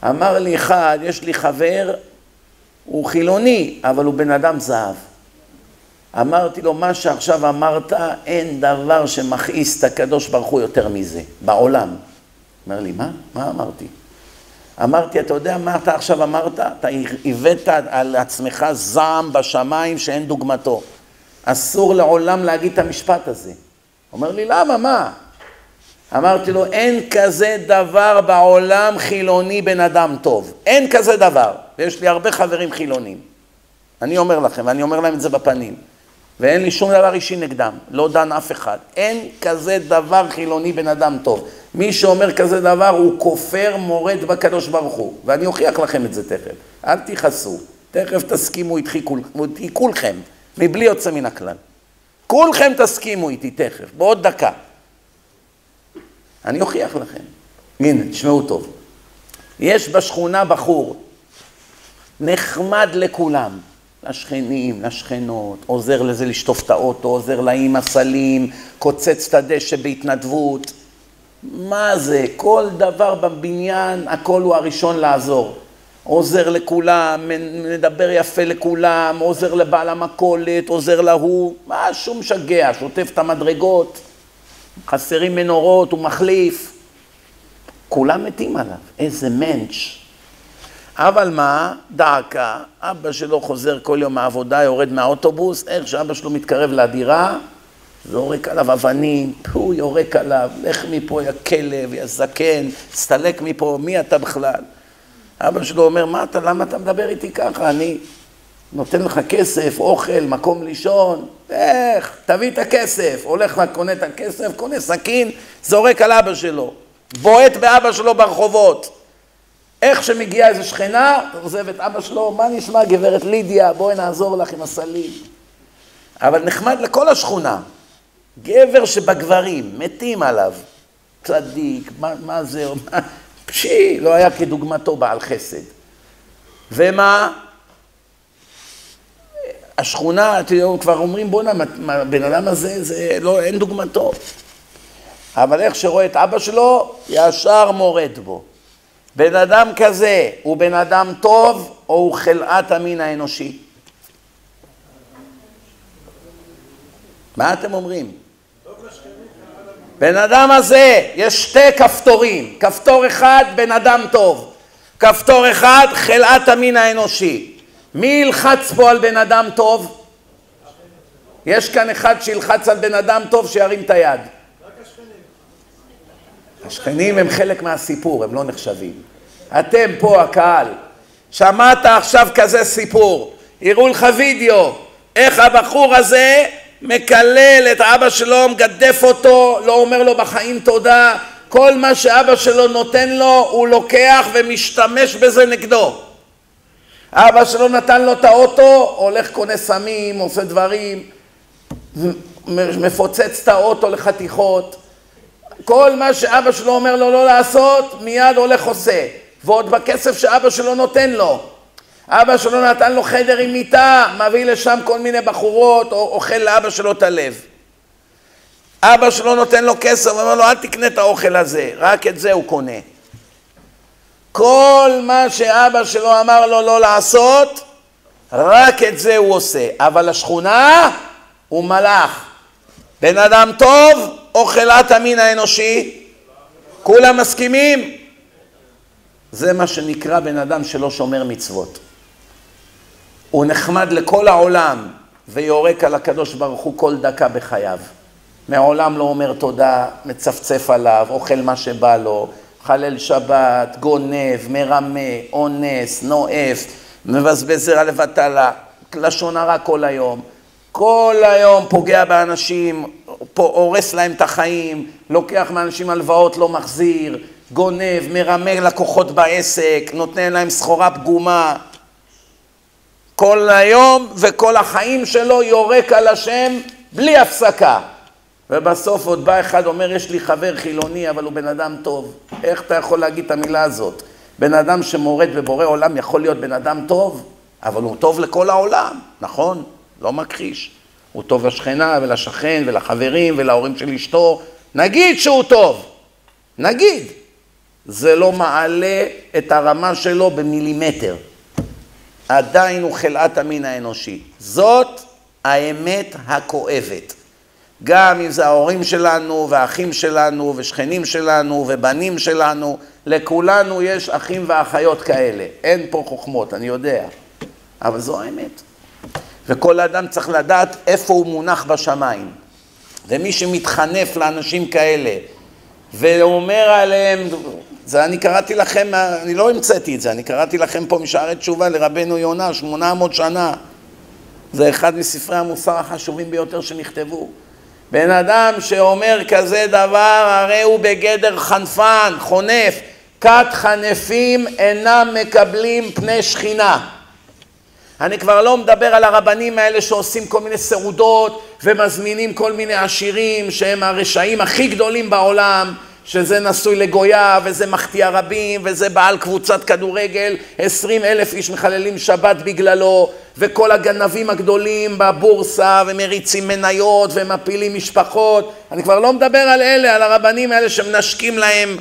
אמר לי אחד, יש לי חבר, הוא חילוני, אבל הוא בן אדם זהב. אמרתי לו, מה שעכשיו אמרת, אין דבר שמכעיס את הקדוש ברוך הוא יותר מזה, בעולם. אומר לי, מה? מה אמרתי? אמרתי, אתה יודע מה אתה עכשיו אמרת? אתה הבאת על עצמך זעם בשמיים שאין דוגמתו. אסור לעולם להגיד את המשפט הזה. אומר לי, למה, מה? אמרתי לו, אין כזה דבר בעולם חילוני בן אדם טוב. אין כזה דבר. ויש לי הרבה חברים חילונים. אני אומר לכם, ואני אומר להם את זה בפנים. ואין לי שום דבר אישי נגדם, לא דן אף אחד. אין כזה דבר חילוני בן אדם טוב. מי שאומר כזה דבר הוא כופר מורד בקדוש ברוך הוא. ואני אוכיח לכם את זה תכף. אל תכעסו, תכף תסכימו איתי כולכם, מבלי יוצא מן הכלל. כולכם תסכימו איתי תכף, בעוד דקה. אני אוכיח לכם. הנה, תשמעו טוב. יש בשכונה בחור, נחמד לכולם, לשכנים, לשכנות, עוזר לזה לשטוף את האוטו, עוזר לאימא סלים, קוצץ את הדשא בהתנדבות. מה זה? כל דבר בבניין, הכל הוא הראשון לעזור. עוזר לכולם, מדבר יפה לכולם, עוזר לבעל המכולת, עוזר להוא, משהו משגע, שוטף את המדרגות, חסרים מנורות, הוא מחליף. כולם מתים עליו, איזה מענץ'. אבל מה, דעקה, אבא שלו חוזר כל יום מהעבודה, יורד מהאוטובוס, איך שאבא שלו מתקרב לדירה, זורק עליו אבנים, הוא יורק עליו, לך מפה יא כלב, יא זקן, סתלק מפה, מי אתה בכלל? אבא שלו אומר, מה אתה, למה אתה מדבר איתי ככה? אני נותן לך כסף, אוכל, מקום לישון, איך? תביא את הכסף. הולך, קונה את הכסף, קונה סכין, זורק על אבא שלו. בועט באבא שלו ברחובות. איך שמגיעה איזו שכנה, עוזב את אבא שלו, מה נשמע גברת לידיה, בואי נעזור לך עם הסלים. אבל נחמד לכל השכונה. גבר שבגברים, מתים עליו. צדיק, מה, מה זה, מה, פשי, לא היה כדוגמתו בעל חסד. ומה? השכונה, יודעים, כבר אומרים, בואנה, הבן אדם הזה, זה לא, אין דוגמתו. אבל איך שרואה את אבא שלו, ישר מורד בו. בן אדם כזה הוא בן אדם טוב או הוא חלאת המין האנושי? מה אתם אומרים? בן אדם הזה, יש שתי כפתורים, כפתור אחד בן אדם טוב, כפתור אחד חלאת המין האנושי. מי ילחץ פה על בן אדם טוב? יש כאן אחד שילחץ על בן אדם טוב שירים את היד. השכנים הם חלק מהסיפור, הם לא נחשבים. אתם פה, הקהל, שמעת עכשיו כזה סיפור, הראו לך וידאו, איך הבחור הזה מקלל את אבא שלו, מגדף אותו, לא אומר לו בחיים תודה, כל מה שאבא שלו נותן לו, הוא לוקח ומשתמש בזה נגדו. אבא שלו נתן לו את האוטו, הולך קונה סמים, עושה דברים, מפוצץ את האוטו לחתיכות. כל מה שאבא שלו אומר לו לא לעשות, מיד הולך עושה. ועוד בכסף שאבא שלו נותן לו. אבא שלו נתן לו חדר עם מיטה, מביא לשם כל מיני בחורות, או אוכל לאבא שלו את הלב. אבא שלו נותן לו כסף, אומר לו אל תקנה את האוכל הזה, רק את זה הוא קונה. כל מה שאבא שלו אמר לו לא לעשות, רק את זה הוא עושה. אבל השכונה הוא מלאך. בן אדם טוב או חלאת המין האנושי? כולם מסכימים? זה מה שנקרא בן אדם שלא שומר מצוות. הוא נחמד לכל העולם ויורק על הקדוש ברוך הוא כל דקה בחייו. מעולם לא אומר תודה, מצפצף עליו, אוכל מה שבא לו, חלל שבת, גונב, מרמה, אונס, נואף, מבזבז זרע לבטלה, לשון הרע כל היום. כל היום פוגע באנשים, הורס להם את החיים, לוקח מאנשים הלוואות, לא מחזיר, גונב, מרמה לקוחות בעסק, נותן להם סחורה פגומה. כל היום וכל החיים שלו יורק על השם בלי הפסקה. ובסוף עוד בא אחד אומר, יש לי חבר חילוני, אבל הוא בן אדם טוב. איך אתה יכול להגיד את המילה הזאת? בן אדם שמורד בבורא עולם יכול להיות בן אדם טוב, אבל הוא טוב לכל העולם, נכון? לא מכחיש. הוא טוב לשכנה ולשכן ולחברים ולהורים של אשתו. נגיד שהוא טוב, נגיד. זה לא מעלה את הרמה שלו במילימטר. עדיין הוא חלאת המין האנושי. זאת האמת הכואבת. גם אם זה ההורים שלנו, והאחים שלנו, ושכנים שלנו, ובנים שלנו, לכולנו יש אחים ואחיות כאלה. אין פה חוכמות, אני יודע. אבל זו האמת. וכל אדם צריך לדעת איפה הוא מונח בשמיים. ומי שמתחנף לאנשים כאלה ואומר עליהם, זה אני קראתי לכם, אני לא המצאתי את זה, אני קראתי לכם פה משערי תשובה לרבנו יונה, 800 שנה. זה אחד מספרי המוסר החשובים ביותר שנכתבו. בן אדם שאומר כזה דבר, הרי הוא בגדר חנפן, חונף. כת חנפים אינם מקבלים פני שכינה. אני כבר לא מדבר על הרבנים האלה שעושים כל מיני סעודות ומזמינים כל מיני עשירים שהם הרשעים הכי גדולים בעולם, שזה נשוי לגויה וזה מחטיא רבים וזה בעל קבוצת כדורגל, עשרים אלף איש מחללים שבת בגללו וכל הגנבים הגדולים בבורסה ומריצים מניות ומפילים משפחות. אני כבר לא מדבר על אלה, על הרבנים האלה שמנשקים להם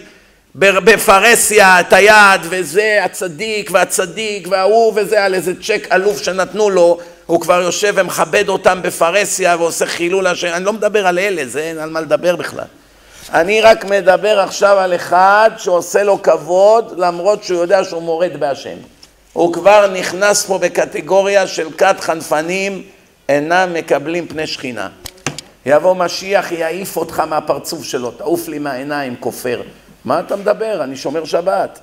בפרהסיה את היד, וזה הצדיק והצדיק וההוא וזה על איזה צ'ק אלוף שנתנו לו, הוא כבר יושב ומכבד אותם בפרהסיה ועושה חילול השם, אני לא מדבר על אלה, זה אין על מה לדבר בכלל. אני רק מדבר עכשיו על אחד שעושה לו כבוד למרות שהוא יודע שהוא מורד בהשם. הוא כבר נכנס פה בקטגוריה של כת חנפנים אינם מקבלים פני שכינה. יבוא משיח, יעיף אותך מהפרצוף שלו, תעוף לי מהעיניים, כופר. מה אתה מדבר? אני שומר שבת.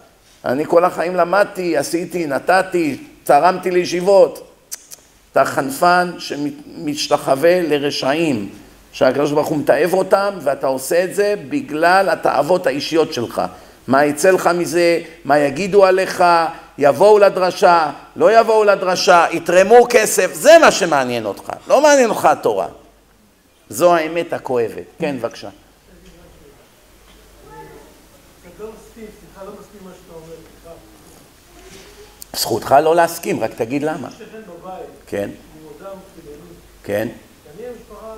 אני כל החיים למדתי, עשיתי, נתתי, צרמתי לישיבות. אתה חנפן שמשתחווה לרשעים, שהקדוש ברוך הוא מתעב אותם, ואתה עושה את זה בגלל התאוות האישיות שלך. מה יצא לך מזה, מה יגידו עליך, יבואו לדרשה, לא יבואו לדרשה, יתרמו כסף, זה מה שמעניין אותך, לא מעניין אותך התורה. זו האמת הכואבת. כן, בבקשה. זכותך לא להסכים, רק תגיד למה. כן. כן. אני המשפחה,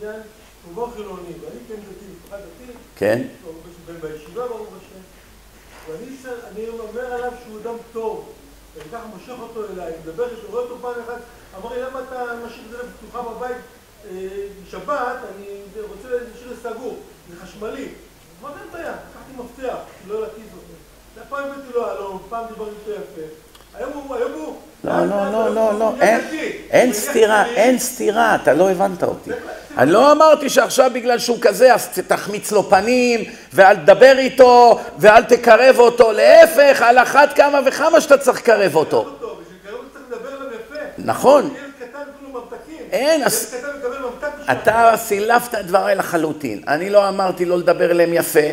בית בבניין, רובו חילוני, ואני כן דתי, משפחה דתית. כן. בישיבה ברוך השם. ואני אומר עליו שהוא אדם טוב. ואני ככה מושך אותו אליי, מדבר איתו, רואה אותו פעם אחת, אמר לי למה אתה משאיר את זה פתוחה בבית בשבת, אני רוצה להשאיר סגור, זה חשמלי. אמרתי אין בעיה, לקחתי מפתח, לא להתיז אותו. פעם הבאתי לו הלום, פעם דיברתי איתו יפה. לא, לא, לא, לא, לא, אין, אין סתירה, אין סתירה, אתה לא הבנת אותי. אני לא אמרתי שעכשיו בגלל שהוא כזה, אז תחמיץ לו פנים, ואל תדבר איתו, ואל תקרב אותו, להפך, על אחת כמה וכמה שאתה צריך לקרב אותו. נכון. אין, אז אתה סילפת את דבריי לחלוטין. אני לא אמרתי לא לדבר אליהם יפה,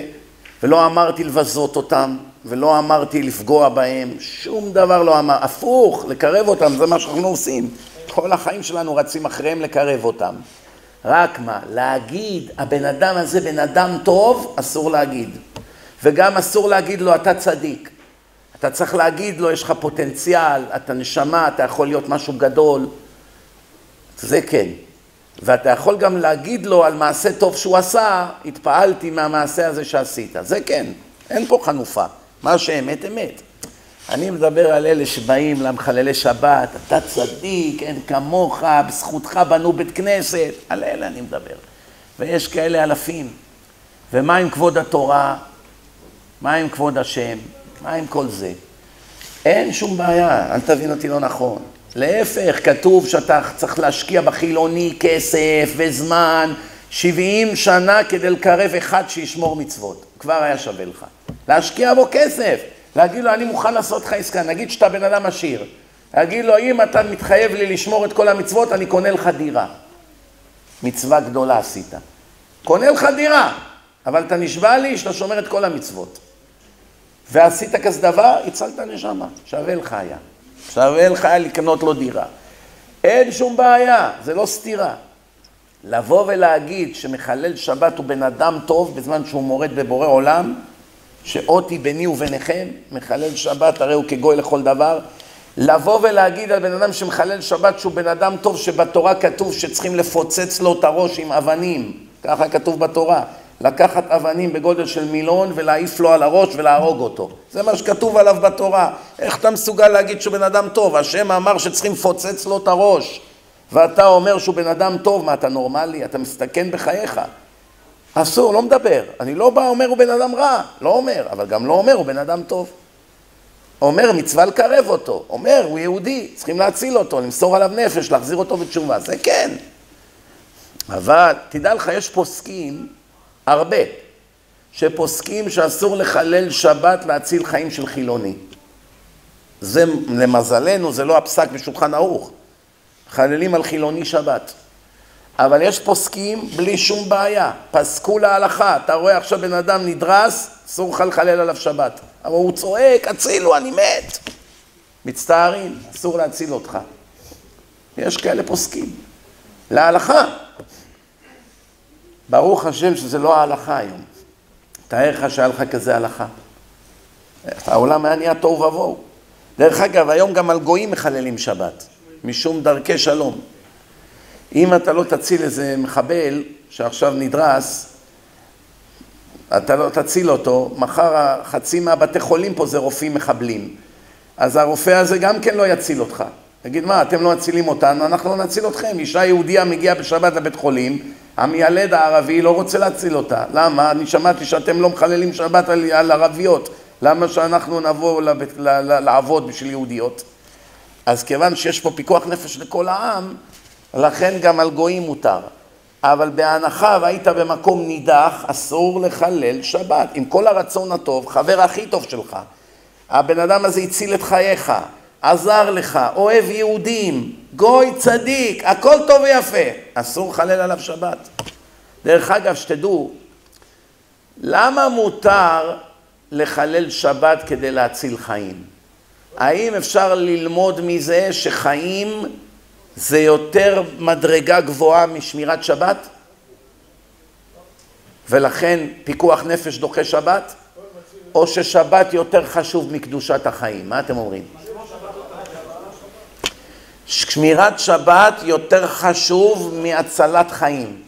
ולא אמרתי לבזות אותם. ולא אמרתי לפגוע בהם, שום דבר לא אמר, הפוך, לקרב אותם, זה מה שאנחנו עושים. כל החיים שלנו רצים אחריהם לקרב אותם. רק מה, להגיד, הבן אדם הזה בן אדם טוב, אסור להגיד. וגם אסור להגיד לו, אתה צדיק. אתה צריך להגיד לו, יש לך פוטנציאל, אתה נשמה, אתה יכול להיות משהו גדול. זה כן. ואתה יכול גם להגיד לו על מעשה טוב שהוא עשה, התפעלתי מהמעשה הזה שעשית. זה כן, אין פה חנופה. מה שאמת אמת. אני מדבר על אלה שבאים למחללי שבת, אתה צדיק, אין כמוך, בזכותך בנו בית כנסת, על אלה אני מדבר. ויש כאלה אלפים. ומה עם כבוד התורה? מה עם כבוד השם? מה עם כל זה? אין שום בעיה, אל תבין אותי לא נכון. להפך, כתוב שאתה צריך להשקיע בחילוני כסף וזמן, 70 שנה כדי לקרב אחד שישמור מצוות. כבר היה שווה לך. להשקיע בו כסף, להגיד לו, אני מוכן לעשות לך עסקה, נגיד שאתה בן אדם עשיר, להגיד לו, אם אתה מתחייב לי לשמור את כל המצוות, אני קונה לך דירה. מצווה גדולה עשית. קונה לך דירה, אבל אתה נשבע לי שאתה שומר את כל המצוות. ועשית כזה דבר, הצלת נשמה, שווה לך היה. שווה לך היה לקנות לו דירה. אין שום בעיה, זה לא סתירה. לבוא ולהגיד שמחלל שבת הוא בן אדם טוב בזמן שהוא מורד בבורא עולם, שאותי ביני וביניכם, מחלל שבת הרי הוא כגוי לכל דבר, לבוא ולהגיד על בן אדם שמחלל שבת שהוא בן אדם טוב שבתורה כתוב שצריכים לפוצץ לו את הראש עם אבנים, ככה כתוב בתורה, לקחת אבנים בגודל של מילון ולהעיף לו על הראש ולהרוג אותו. זה מה שכתוב עליו בתורה. איך אתה מסוגל להגיד שהוא בן אדם טוב? השם אמר שצריכים לפוצץ לו את הראש ואתה אומר שהוא בן אדם טוב, מה אתה נורמלי? אתה מסתכן בחייך. אסור, לא מדבר. אני לא בא אומר הוא בן אדם רע, לא אומר, אבל גם לא אומר הוא בן אדם טוב. אומר מצווה לקרב אותו, אומר הוא יהודי, צריכים להציל אותו, למסור עליו נפש, להחזיר אותו בתשובה, זה כן. אבל תדע לך, יש פוסקים, הרבה, שפוסקים שאסור לחלל שבת להציל חיים של חילוני. זה, למזלנו, זה לא הפסק בשולחן ערוך. חללים על חילוני שבת. אבל יש פוסקים בלי שום בעיה, פסקו להלכה, אתה רואה עכשיו בן אדם נדרס, אסור לך לחלל עליו שבת. אבל הוא צועק, הצילו, אני מת. מצטערים, אסור להציל אותך. יש כאלה פוסקים. להלכה. ברוך השם שזה לא ההלכה היום. תאר לך שהיה לך כזה הלכה. העולם היה נהיה תוהו ובוהו. דרך אגב, היום גם על גויים מחללים שבת, משום דרכי שלום. אם אתה לא תציל איזה מחבל שעכשיו נדרס, אתה לא תציל אותו, מחר חצי מהבתי חולים פה זה רופאים מחבלים. אז הרופא הזה גם כן לא יציל אותך. תגיד, מה, אתם לא מצילים אותנו, אנחנו לא נציל אתכם. אישה יהודיה מגיעה בשבת לבית חולים, המיילד הערבי לא רוצה להציל אותה. למה? אני שמעתי שאתם לא מחללים שבת על, על ערביות. למה שאנחנו נבוא לבית, לעבוד בשביל יהודיות? אז כיוון שיש פה פיקוח נפש לכל העם, לכן גם על גויים מותר. אבל בהנחה והיית במקום נידח, אסור לחלל שבת. עם כל הרצון הטוב, חבר הכי טוב שלך. הבן אדם הזה הציל את חייך, עזר לך, אוהב יהודים, גוי צדיק, הכל טוב ויפה. אסור לחלל עליו שבת. דרך אגב, שתדעו, למה מותר לחלל שבת כדי להציל חיים? האם אפשר ללמוד מזה שחיים זה יותר מדרגה גבוהה משמירת שבת? ולכן פיקוח נפש דוחה שבת? או ששבת יותר חשוב מקדושת החיים? מה אתם אומרים? שמירת שבת יותר חשוב מהצלת חיים.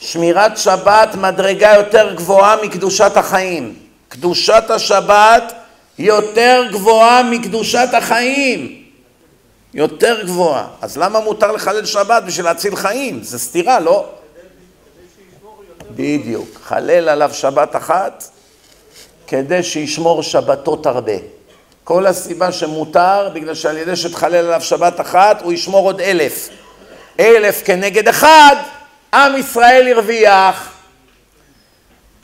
שמירת שבת מדרגה יותר גבוהה מקדושת החיים. קדושת השבת יותר גבוהה מקדושת החיים. יותר גבוהה. אז למה מותר לחלל שבת בשביל להציל חיים? זה סתירה, לא? בדיוק. חלל עליו שבת אחת כדי שישמור שבתות הרבה. כל הסיבה שמותר, בגלל שעל ידי שתחלל עליו שבת אחת, הוא ישמור עוד אלף. אלף כנגד אחד, עם ישראל הרוויח.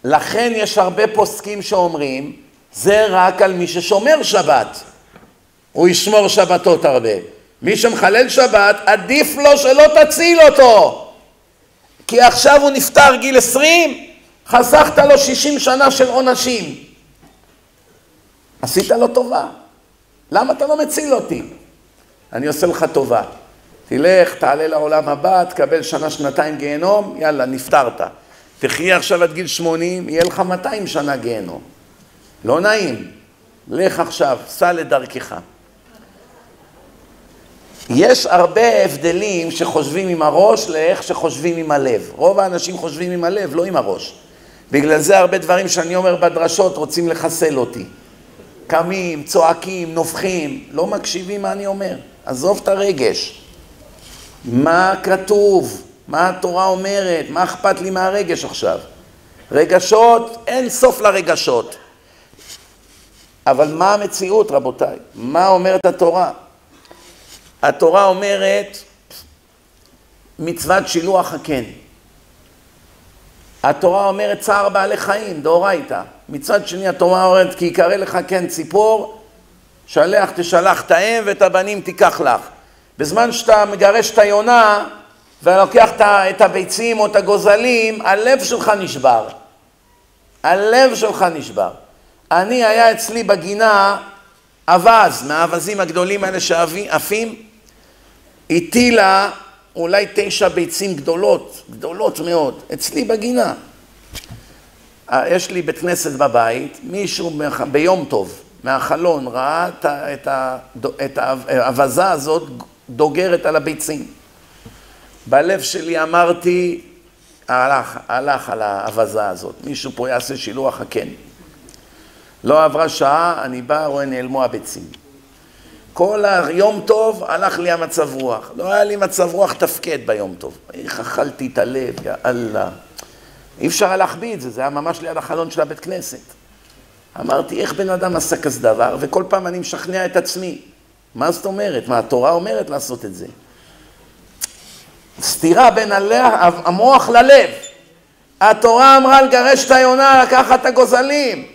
לכן יש הרבה פוסקים שאומרים, זה רק על מי ששומר שבת. הוא ישמור שבתות הרבה. מי שמחלל שבת, עדיף לו שלא תציל אותו. כי עכשיו הוא נפטר גיל עשרים, חסכת לו שישים שנה של עונשים. עשית לו טובה. למה אתה לא מציל אותי? אני עושה לך טובה. תלך, תעלה לעולם הבא, תקבל שנה, שנתיים גיהנום, יאללה, נפטרת. תחיה עכשיו עד גיל שמונים, יהיה לך 200 שנה גיהנום. לא נעים. לך עכשיו, סע לדרכך. יש הרבה הבדלים שחושבים עם הראש לאיך שחושבים עם הלב. רוב האנשים חושבים עם הלב, לא עם הראש. בגלל זה הרבה דברים שאני אומר בדרשות רוצים לחסל אותי. קמים, צועקים, נובחים, לא מקשיבים מה אני אומר. עזוב את הרגש. מה כתוב? מה התורה אומרת? מה אכפת לי מהרגש עכשיו? רגשות, אין סוף לרגשות. אבל מה המציאות, רבותיי? מה אומרת התורה? התורה אומרת מצוות שילוח הקן. התורה אומרת צער בעלי חיים, דאורייתא. מצד שני התורה אומרת כי יקרא לך קן ציפור, שלח תשלח את האם ואת הבנים תיקח לך. בזמן שאתה מגרש את היונה ולוקח את הביצים או את הגוזלים, הלב שלך נשבר. הלב שלך נשבר. אני, היה אצלי בגינה אווז, מהאווזים הגדולים האלה שעפים, הטילה אולי תשע ביצים גדולות, גדולות מאוד, אצלי בגינה. יש לי בית כנסת בבית, מישהו ביום טוב, מהחלון, ראה את האווזה הזאת דוגרת על הביצים. בלב שלי אמרתי, הלך, הלך על האווזה הזאת, מישהו פה יעשה שילוח הקן. לא עברה שעה, אני בא, רואה, נעלמו הביצים. כל היום טוב הלך לי המצב רוח. לא היה לי מצב רוח תפקד ביום טוב. איך אכלתי את הלב, יא אללה. אי אפשר היה להחביא את זה, זה היה ממש ליד החלון של הבית כנסת. אמרתי, איך בן אדם עשה כזה דבר, וכל פעם אני משכנע את עצמי. מה זאת אומרת? מה, התורה אומרת לעשות את זה. סתירה בין הלב, המוח ללב. התורה אמרה לגרש את היונה, לקחת את הגוזלים.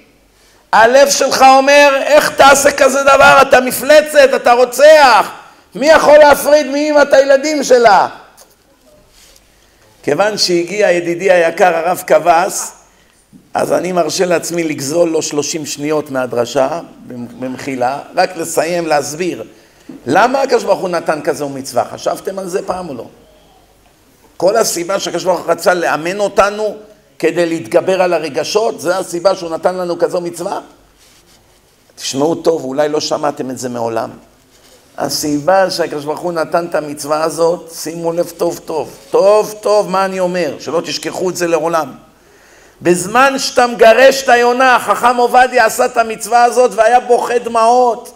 הלב שלך אומר, איך תעשה כזה דבר? אתה מפלצת, אתה רוצח. מי יכול להפריד מאמא את הילדים שלה? כיוון שהגיע ידידי היקר הרב קבס, אז אני מרשה לעצמי לגזול לו 30 שניות מהדרשה, במחילה, רק לסיים, להסביר. למה הקדוש ברוך הוא נתן כזו מצווה? חשבתם על זה פעם או לא? כל הסיבה שהקדוש ברוך הוא רצה לאמן אותנו כדי להתגבר על הרגשות, זה הסיבה שהוא נתן לנו כזו מצווה? תשמעו טוב, אולי לא שמעתם את זה מעולם. הסיבה שהקדוש ברוך הוא נתן את המצווה הזאת, שימו לב טוב טוב, טוב טוב מה אני אומר, שלא תשכחו את זה לעולם. בזמן שאתה מגרש את היונה, חכם עובדיה עשה את המצווה הזאת והיה בוכה דמעות.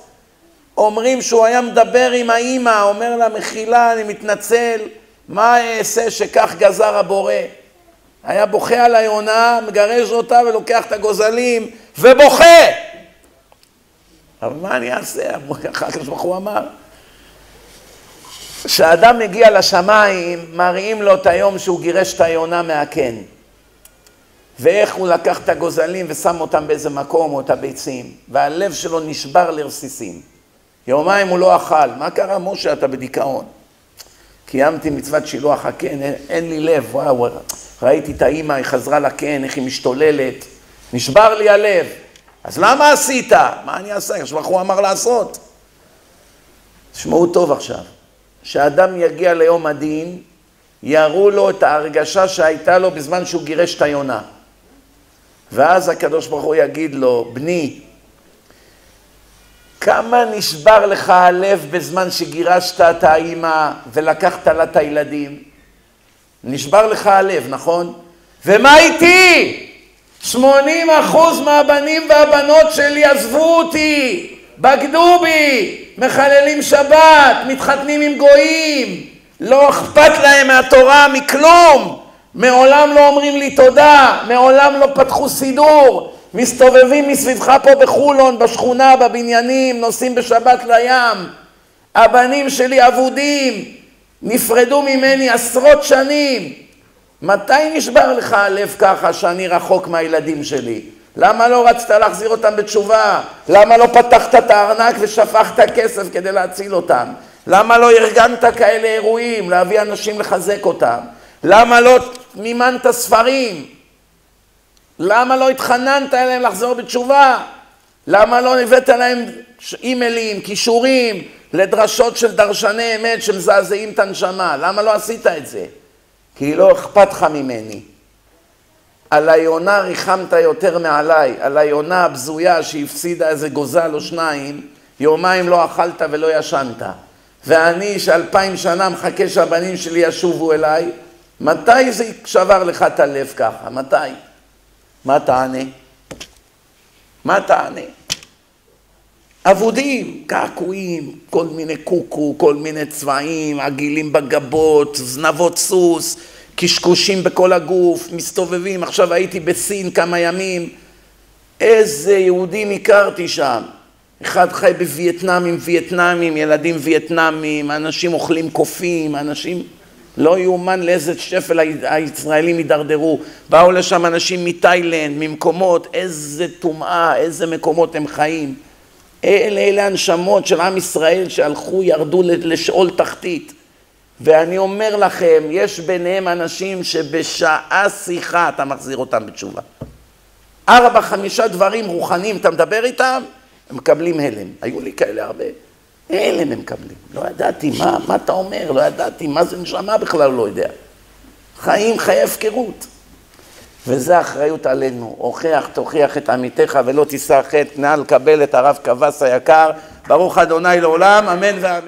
אומרים שהוא היה מדבר עם האימא, אומר לה, מחילה, אני מתנצל, מה אעשה שכך גזר הבורא? היה בוכה על היונה, מגרש אותה ולוקח את הגוזלים ובוכה! אבל מה אני אעשה? כך ברוך הוא אמר. כשאדם מגיע לשמיים, מראים לו את היום שהוא גירש את היונה מהקן. ואיך הוא לקח את הגוזלים ושם אותם באיזה מקום, או את הביצים, והלב שלו נשבר לרסיסים. יומיים הוא לא אכל. מה קרה, משה? אתה בדיכאון. קיימתי מצוות שילוח הקן, אין, אין לי לב, וואו, ראיתי את האימא, היא חזרה לקן, איך היא משתוללת. נשבר לי הלב. אז למה עשית? מה אני אעשה? ברוך הוא אמר לעשות. תשמעו טוב עכשיו, כשאדם יגיע ליום הדין, יראו לו את ההרגשה שהייתה לו בזמן שהוא גירש את היונה. ואז הקדוש ברוך הוא יגיד לו, בני, כמה נשבר לך הלב בזמן שגירשת את האימא ולקחת לה את הילדים? נשבר לך הלב, נכון? ומה איתי? 80 אחוז מהבנים והבנות שלי עזבו אותי, בגדו בי, מחללים שבת, מתחתנים עם גויים, לא אכפת להם מהתורה, מכלום. מעולם לא אומרים לי תודה, מעולם לא פתחו סידור, מסתובבים מסביבך פה בחולון, בשכונה, בבניינים, נוסעים בשבת לים. הבנים שלי אבודים, נפרדו ממני עשרות שנים. מתי נשבר לך הלב ככה שאני רחוק מהילדים שלי? למה לא רצת להחזיר אותם בתשובה? למה לא פתחת את הארנק ושפכת כסף כדי להציל אותם? למה לא ארגנת כאלה אירועים, להביא אנשים לחזק אותם? למה לא מימנת ספרים? למה לא התחננת אליהם לחזור בתשובה? למה לא הבאת להם אימיילים, כישורים לדרשות של דרשני אמת שמזעזעים את הנשמה? למה לא עשית את זה? כי לא אכפת לך ממני. על היונה ריחמת יותר מעליי, על היונה הבזויה שהפסידה איזה גוזל או שניים, יומיים לא אכלת ולא ישנת. ואני שאלפיים שנה מחכה שהבנים שלי ישובו אליי, מתי זה שבר לך את הלב ככה? מתי? מה תענה? מה תענה? אבודים, קעקועים, כל מיני קוקו, כל מיני צבעים, עגילים בגבות, זנבות סוס, קשקושים בכל הגוף, מסתובבים, עכשיו הייתי בסין כמה ימים, איזה יהודים הכרתי שם. אחד חי בווייטנאם עם וייטנאמים, ילדים וייטנאמים, אנשים אוכלים קופים, אנשים... לא יאומן לאיזה שפל הישראלים הידרדרו. באו לשם אנשים מתאילנד, ממקומות, איזה טומאה, איזה מקומות הם חיים. אלה, אלה הנשמות של עם ישראל שהלכו, ירדו לשאול תחתית. ואני אומר לכם, יש ביניהם אנשים שבשעה שיחה אתה מחזיר אותם בתשובה. ארבע, חמישה דברים רוחניים, אתה מדבר איתם, הם מקבלים הלם. היו לי כאלה הרבה. הלם הם מקבלים. לא ידעתי, מה, מה אתה אומר? לא ידעתי, מה זה נשמה בכלל לא יודע. חיים חיי הפקרות. וזה אחריות עלינו. הוכח, תוכיח את עמיתך ולא תישא חטא, נא לקבל את הרב קבס היקר. ברוך אדוני לעולם, אמן ואמן.